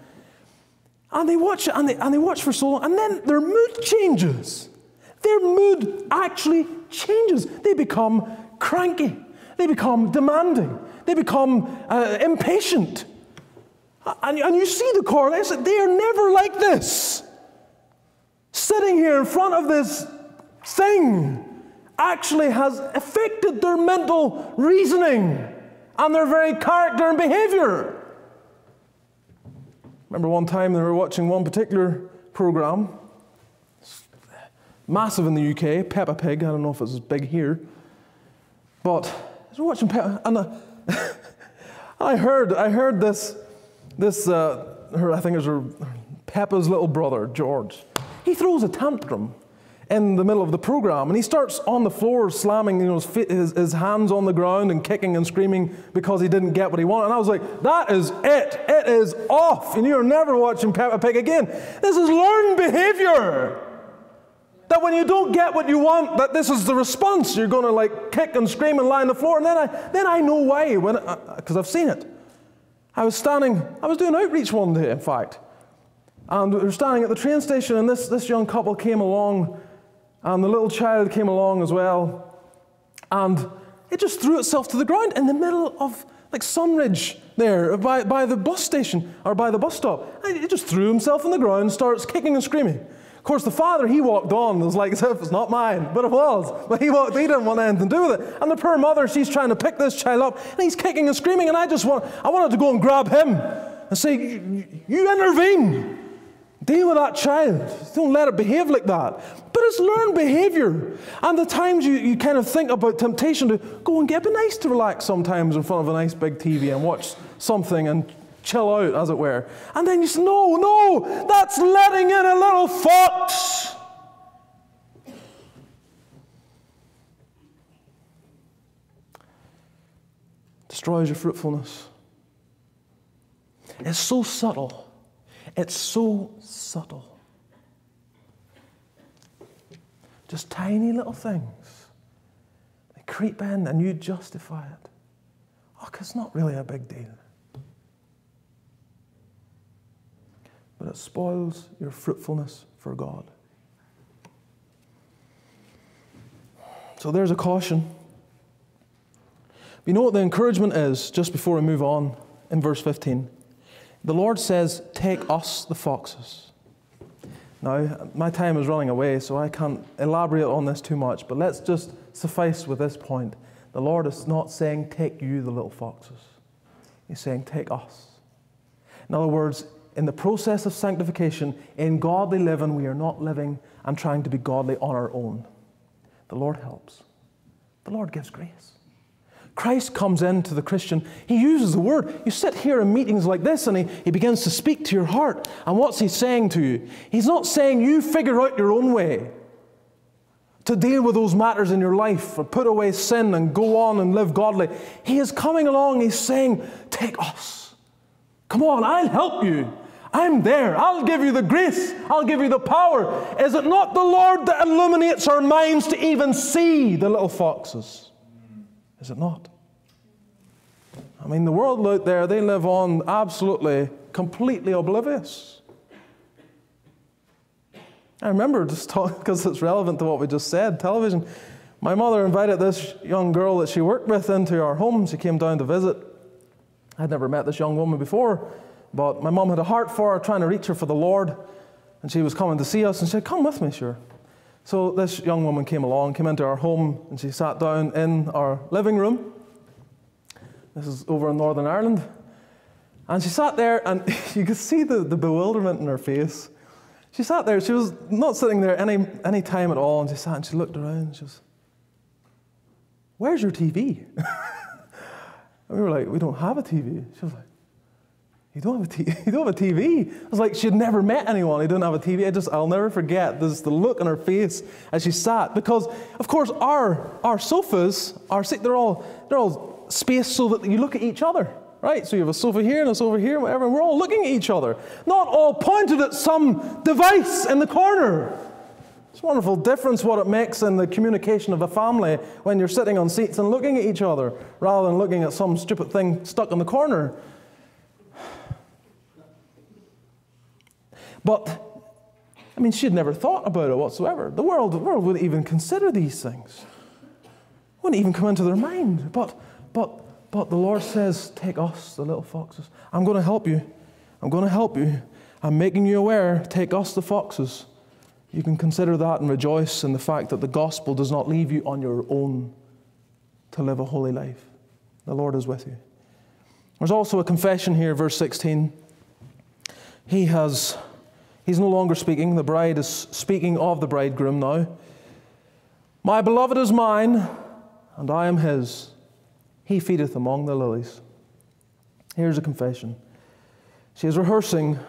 Speaker 1: And they watch it and they, and they watch for so long. And then their mood changes. Their mood actually changes. They become cranky. They become demanding. They become uh, impatient. And, and you see the correlation. They are never like this. Sitting here in front of this thing actually has affected their mental reasoning and their very character and behavior. Remember one time they were watching one particular program, massive in the UK, Peppa Pig. I don't know if it's as big here, but was watching and I, heard, I heard this, this, uh, her, I think it was her, Peppa's little brother, George, he throws a tantrum in the middle of the program and he starts on the floor slamming you know, his, his, his, hands on the ground and kicking and screaming because he didn't get what he wanted. And I was like, that is it. It is off. And you're never watching Peppa Pig again. This is learned behavior. That when you don't get what you want, that this is the response. You're going to like kick and scream and lie on the floor. And then I, then I know why, because uh, I've seen it. I was standing, I was doing outreach one day, in fact. And we were standing at the train station, and this, this young couple came along, and the little child came along as well. And it just threw itself to the ground in the middle of like Sunridge there by, by the bus station or by the bus stop. And it just threw himself on the ground starts kicking and screaming. Of course, the father, he walked on. It was like (laughs) it's not mine, but it was. But he walked, he didn't want anything to do with it. And the poor mother, she's trying to pick this child up, and he's kicking and screaming, and I just want, I wanted to go and grab him and say, you intervene. Deal with that child. Don't let it behave like that. But it's learned behavior. And the times you, you kind of think about temptation to go and get, be nice to relax sometimes in front of a nice big TV and watch something and chill out, as it were. And then you say, no, no, that's letting in a little fox. Destroys your fruitfulness. It's so subtle. It's so subtle. Just tiny little things. They creep in and you justify it. Oh, it's not really a big deal. But it spoils your fruitfulness for God. So there's a caution. But you know what the encouragement is just before we move on in verse 15? The Lord says, Take us, the foxes. Now, my time is running away, so I can't elaborate on this too much, but let's just suffice with this point. The Lord is not saying, Take you, the little foxes. He's saying, Take us. In other words, in the process of sanctification, in godly living, we are not living and trying to be godly on our own. The Lord helps, the Lord gives grace. Christ comes into the Christian, he uses the word. You sit here in meetings like this and he, he begins to speak to your heart. And what's he saying to you? He's not saying you figure out your own way to deal with those matters in your life or put away sin and go on and live godly. He is coming along, he's saying, Take us. Come on, I'll help you. I'm there. I'll give you the grace. I'll give you the power. Is it not the Lord that illuminates our minds to even see the little foxes? Is it not? I mean, the world out there, they live on absolutely, completely oblivious. I remember just talking, (laughs) because it's relevant to what we just said, television. My mother invited this young girl that she worked with into our home. She came down to visit. I'd never met this young woman before, but my mom had a heart for her, trying to reach her for the Lord. And she was coming to see us, and she said, Come with me, sure. So this young woman came along, came into our home, and she sat down in our living room. This is over in Northern Ireland. And she sat there, and (laughs) you could see the, the bewilderment in her face. She sat there, she was not sitting there any, any time at all, and she sat and she looked around, and she was, Where's your TV? (laughs) and we were like, We don't have a TV. She was like, you don't, have a t- (laughs) you don't have a TV. It was like she'd never met anyone who didn't have a TV. I just, I'll never forget this, the look on her face as she sat. Because, of course, our, our sofas, are, they're, all, they're all spaced so that you look at each other, right? So you have a sofa here and a sofa here, whatever, and we're all looking at each other. Not all pointed at some device in the corner. It's a wonderful difference what it makes in the communication of a family when you're sitting on seats and looking at each other rather than looking at some stupid thing stuck in the corner. But, I mean, she had never thought about it whatsoever. The world, the world wouldn't even consider these things. Wouldn't even come into their mind. But, but, but the Lord says, Take us, the little foxes. I'm going to help you. I'm going to help you. I'm making you aware. Take us, the foxes. You can consider that and rejoice in the fact that the gospel does not leave you on your own to live a holy life. The Lord is with you. There's also a confession here, verse 16. He has He's no longer speaking. The bride is speaking of the bridegroom now. My beloved is mine, and I am his. He feedeth among the lilies. Here's a confession. She is rehearsing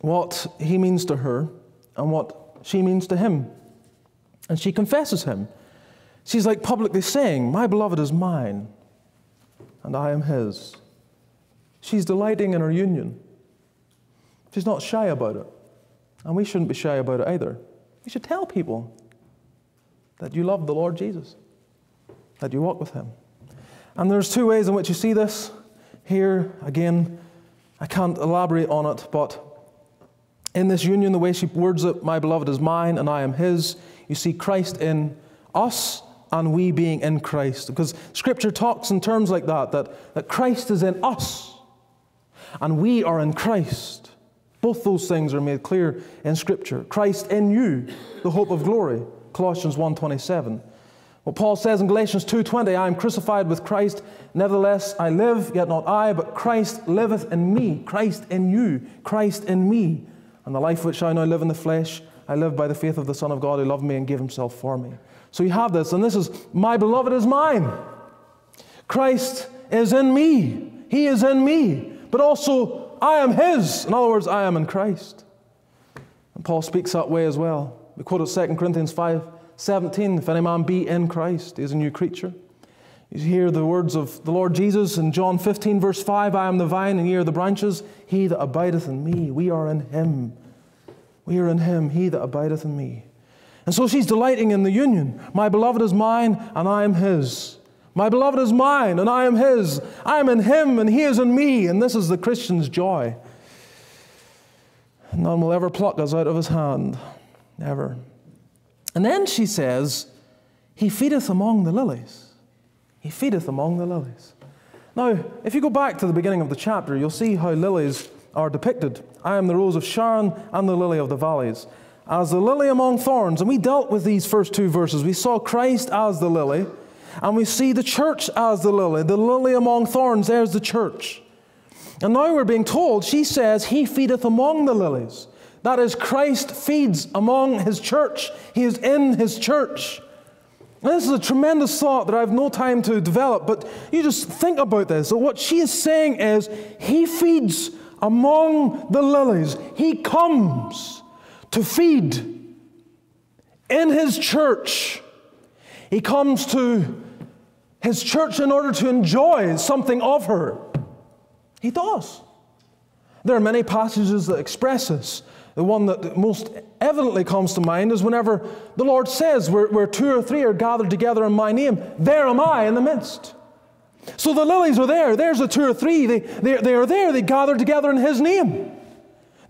Speaker 1: what he means to her and what she means to him. And she confesses him. She's like publicly saying, My beloved is mine, and I am his. She's delighting in her union. She's not shy about it. And we shouldn't be shy about it either. You should tell people that you love the Lord Jesus, that you walk with him. And there's two ways in which you see this. Here, again, I can't elaborate on it, but in this union, the way she words it, my beloved is mine and I am his, you see Christ in us and we being in Christ. Because Scripture talks in terms like that, that, that Christ is in us and we are in Christ. Both those things are made clear in Scripture. Christ in you, the hope of glory, Colossians 1.27. What Paul says in Galatians 2.20, I am crucified with Christ, nevertheless I live, yet not I, but Christ liveth in me. Christ in you, Christ in me. And the life which I now live in the flesh, I live by the faith of the Son of God who loved me and gave himself for me. So you have this, and this is, my beloved is mine. Christ is in me. He is in me. But also, I am his. In other words, I am in Christ. And Paul speaks that way as well. We quoted 2 Corinthians 5 17. If any man be in Christ, he is a new creature. You hear the words of the Lord Jesus in John 15, verse 5 I am the vine, and ye are the branches. He that abideth in me, we are in him. We are in him, he that abideth in me. And so she's delighting in the union. My beloved is mine, and I am his. My beloved is mine, and I am his. I am in him, and he is in me. And this is the Christian's joy. None will ever pluck us out of his hand. Never. And then she says, He feedeth among the lilies. He feedeth among the lilies. Now, if you go back to the beginning of the chapter, you'll see how lilies are depicted. I am the rose of Sharon and the lily of the valleys. As the lily among thorns, and we dealt with these first two verses. We saw Christ as the lily, and we see the church as the lily. The lily among thorns, there's the church. And now we're being told, she says, He feedeth among the lilies. That is, Christ feeds among His church. He is in His church. And this is a tremendous thought that I have no time to develop, but you just think about this. So, what she is saying is, He feeds among the lilies. He comes to feed in His church. He comes to His church in order to enjoy something of her. He does. There are many passages that express this. The one that most evidently comes to mind is whenever the Lord says, where, where two or three are gathered together in my name, there am I in the midst. So the lilies are there. There's the two or three. They, they, they are there. They gather together in His name.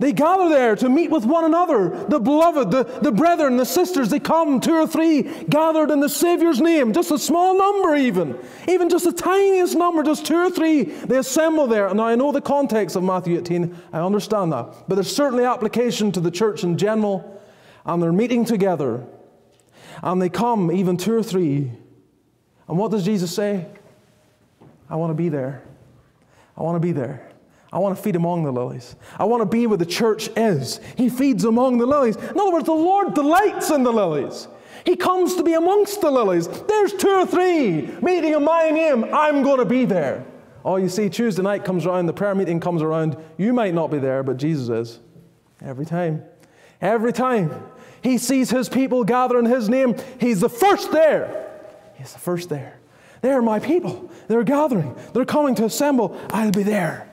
Speaker 1: They gather there to meet with one another, the beloved, the, the brethren, the sisters. They come, two or three, gathered in the Savior's name, just a small number, even. Even just the tiniest number, just two or three, they assemble there. Now, I know the context of Matthew 18, I understand that. But there's certainly application to the church in general, and they're meeting together. And they come, even two or three. And what does Jesus say? I want to be there. I want to be there. I want to feed among the lilies. I want to be where the church is. He feeds among the lilies. In other words, the Lord delights in the lilies. He comes to be amongst the lilies. There's two or three meeting in my name. I'm going to be there. Oh, you see, Tuesday night comes around, the prayer meeting comes around. You might not be there, but Jesus is. Every time. Every time. He sees his people gather in his name. He's the first there. He's the first there. They're my people. They're gathering. They're coming to assemble. I'll be there.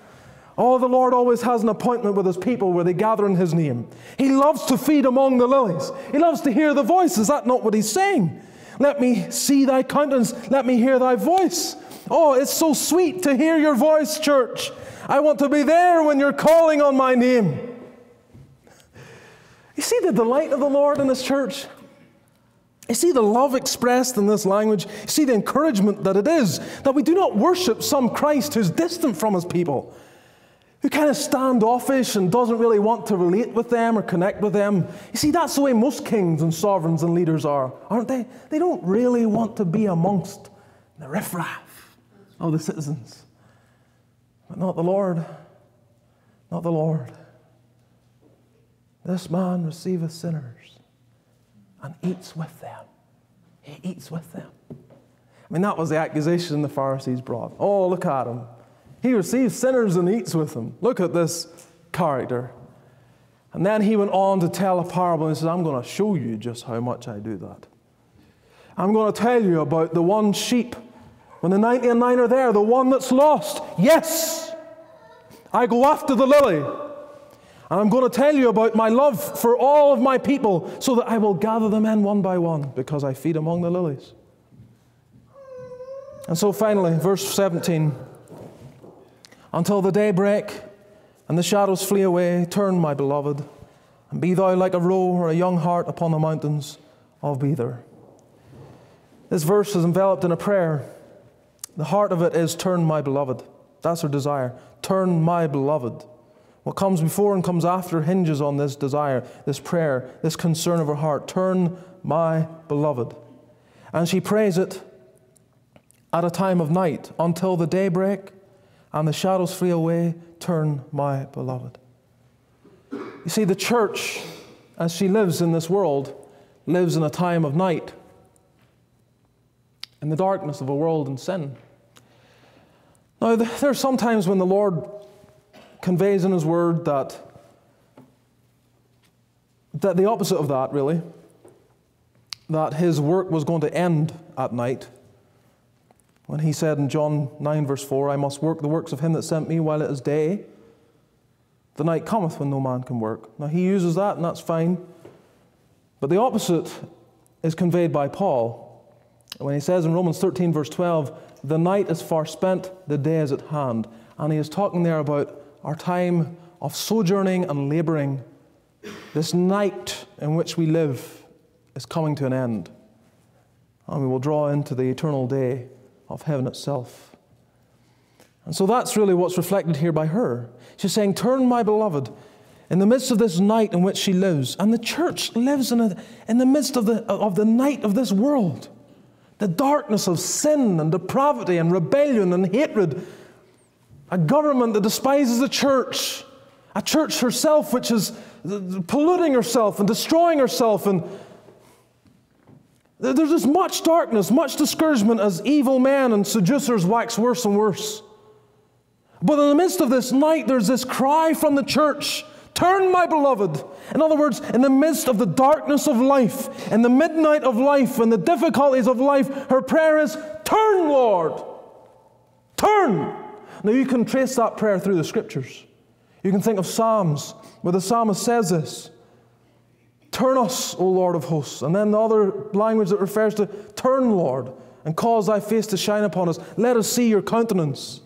Speaker 1: Oh, the Lord always has an appointment with his people where they gather in his name. He loves to feed among the lilies. He loves to hear the voice. Is that not what he's saying? Let me see thy countenance. Let me hear thy voice. Oh, it's so sweet to hear your voice, church. I want to be there when you're calling on my name. You see the delight of the Lord in this church? You see the love expressed in this language? You see the encouragement that it is that we do not worship some Christ who's distant from his people who kind of standoffish and doesn't really want to relate with them or connect with them. You see, that's the way most kings and sovereigns and leaders are, aren't they? They don't really want to be amongst the riffraff of the citizens. But not the Lord. Not the Lord. This man receiveth sinners and eats with them. He eats with them. I mean, that was the accusation the Pharisees brought. Oh, look at him. He receives sinners and eats with them. Look at this character. And then he went on to tell a parable and he says, I'm going to show you just how much I do that. I'm going to tell you about the one sheep. When the 99 are there, the one that's lost. Yes, I go after the lily. And I'm going to tell you about my love for all of my people so that I will gather them in one by one because I feed among the lilies. And so finally, verse 17 until the day break and the shadows flee away, turn, my beloved, and be thou like a roe or a young hart upon the mountains of Bether. This verse is enveloped in a prayer. The heart of it is turn, my beloved. That's her desire. Turn, my beloved. What comes before and comes after hinges on this desire, this prayer, this concern of her heart. Turn, my beloved. And she prays it at a time of night until the daybreak and the shadows flee away. Turn, my beloved. You see, the church, as she lives in this world, lives in a time of night in the darkness of a world in sin. Now, there are some times when the Lord conveys in His Word that, that the opposite of that, really, that His work was going to end at night. When He said in John 9, verse 4, I must work the works of Him that sent me while it is day. The night cometh when no man can work. Now, He uses that, and that's fine. But the opposite is conveyed by Paul when he says in Romans 13, verse 12, the night is far spent, the day is at hand. And he is talking there about our time of sojourning and laboring. This night in which we live is coming to an end. And we will draw into the eternal day of heaven itself. And so that's really what's reflected here by her. She's saying, Turn, my beloved, in the midst of this night in which she lives. And the church lives in, a, in the midst of the, of the night of this world the darkness of sin and depravity and rebellion and hatred, a government that despises the church, a church herself which is uh, polluting herself and destroying herself. And there's just much darkness, much discouragement as evil men and seducers wax worse and worse. But in the midst of this night, there's this cry from the church Turn, my beloved. In other words, in the midst of the darkness of life, in the midnight of life, and the difficulties of life, her prayer is, Turn, Lord. Turn. Now you can trace that prayer through the scriptures. You can think of Psalms where the psalmist says this Turn us, O Lord of hosts. And then the other language that refers to turn, Lord, and cause thy face to shine upon us. Let us see your countenance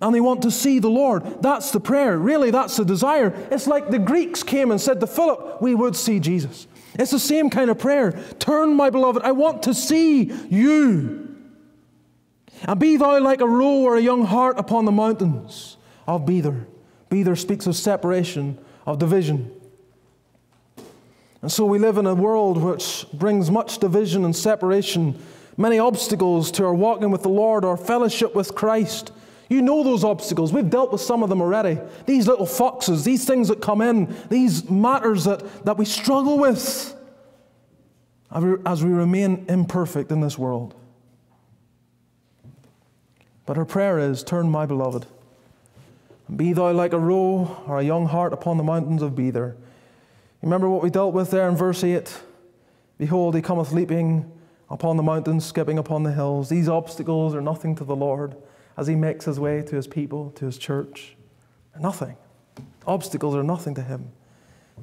Speaker 1: and they want to see the Lord. That's the prayer. Really, that's the desire. It's like the Greeks came and said to Philip, We would see Jesus. It's the same kind of prayer. Turn, my beloved, I want to see you. And be thou like a roe or a young hart upon the mountains of Bether. Bether speaks of separation, of division. And so we live in a world which brings much division and separation, many obstacles to our walking with the Lord, our fellowship with Christ. You know those obstacles. We've dealt with some of them already. These little foxes, these things that come in, these matters that, that we struggle with as we remain imperfect in this world. But her prayer is Turn, my beloved, and be thou like a roe or a young hart upon the mountains of Bether. Remember what we dealt with there in verse 8? Behold, he cometh leaping upon the mountains, skipping upon the hills. These obstacles are nothing to the Lord as he makes his way to his people, to his church? Nothing. Obstacles are nothing to him.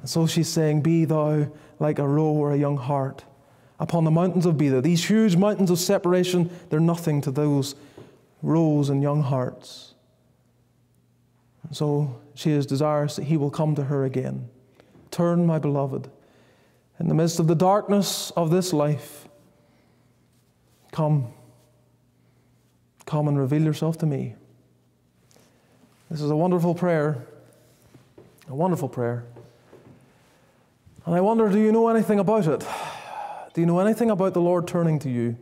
Speaker 1: And so she's saying, Be thou like a roe or a young hart upon the mountains of Bether. These huge mountains of separation, they're nothing to those roes and young harts. And so she is desirous that he will come to her again. Turn, my beloved, in the midst of the darkness of this life, come Come and reveal yourself to me. This is a wonderful prayer, a wonderful prayer. And I wonder do you know anything about it? Do you know anything about the Lord turning to you?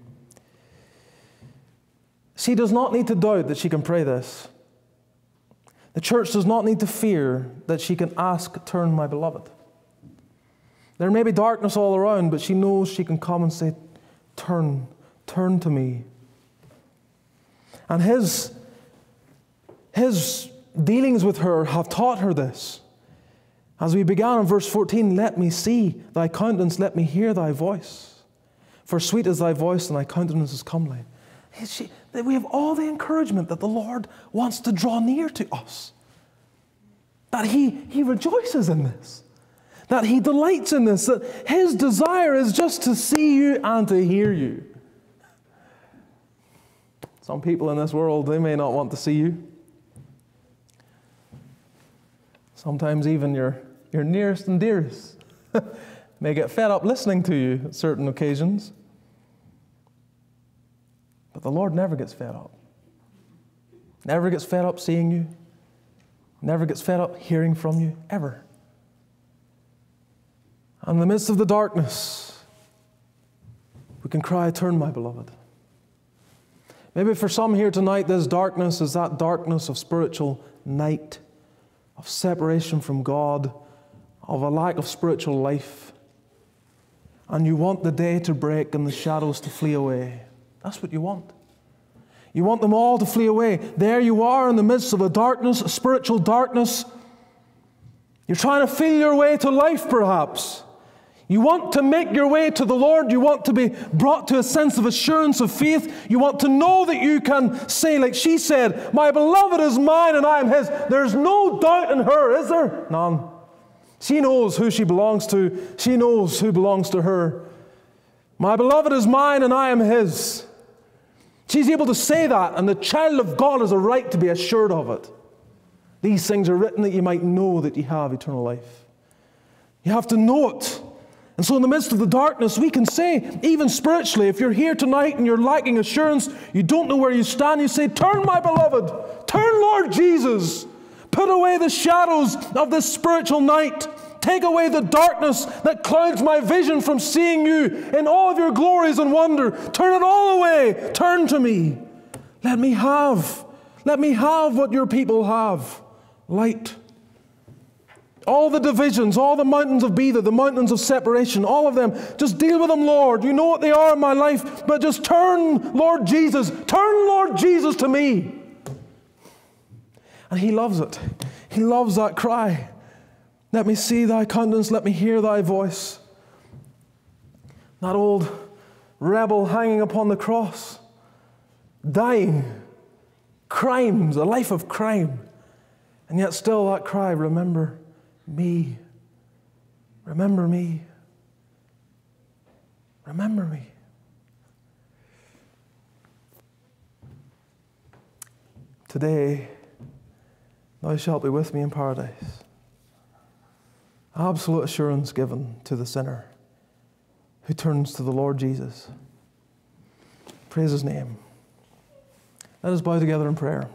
Speaker 1: She does not need to doubt that she can pray this. The church does not need to fear that she can ask, Turn, my beloved. There may be darkness all around, but she knows she can come and say, Turn, turn to me. And his, His dealings with her have taught her this. As we began in verse 14, let me see thy countenance, let me hear thy voice. For sweet is thy voice, and thy countenance is comely. She, we have all the encouragement that the Lord wants to draw near to us. That he, he rejoices in this. That He delights in this. That His desire is just to see you and to hear you. Some people in this world, they may not want to see you. Sometimes even your, your nearest and dearest (laughs) may get fed up listening to you at certain occasions. But the Lord never gets fed up. Never gets fed up seeing you. Never gets fed up hearing from you, ever. In the midst of the darkness, we can cry, Turn, my beloved. Maybe for some here tonight, this darkness is that darkness of spiritual night, of separation from God, of a lack of spiritual life. And you want the day to break and the shadows to flee away. That's what you want. You want them all to flee away. There you are in the midst of a darkness, a spiritual darkness. You're trying to feel your way to life, perhaps. You want to make your way to the Lord. You want to be brought to a sense of assurance of faith. You want to know that you can say, like she said, My beloved is mine and I am his. There's no doubt in her, is there? None. She knows who she belongs to, she knows who belongs to her. My beloved is mine and I am his. She's able to say that, and the child of God has a right to be assured of it. These things are written that you might know that you have eternal life. You have to know it. And so, in the midst of the darkness, we can say, even spiritually, if you're here tonight and you're lacking assurance, you don't know where you stand, you say, Turn, my beloved, turn, Lord Jesus. Put away the shadows of this spiritual night. Take away the darkness that clouds my vision from seeing you in all of your glories and wonder. Turn it all away. Turn to me. Let me have. Let me have what your people have light all the divisions, all the mountains of Bether, the mountains of separation, all of them, just deal with them, Lord. You know what they are in my life, but just turn, Lord Jesus, turn, Lord Jesus, to me. And He loves it. He loves that cry. Let me see thy countenance, let me hear thy voice. That old rebel hanging upon the cross, dying, crimes, a life of crime. And yet, still, that cry, remember me. Remember me. Remember me. Today, thou shalt be with me in paradise. Absolute assurance given to the sinner who turns to the Lord Jesus. Praise his name. Let us bow together in prayer.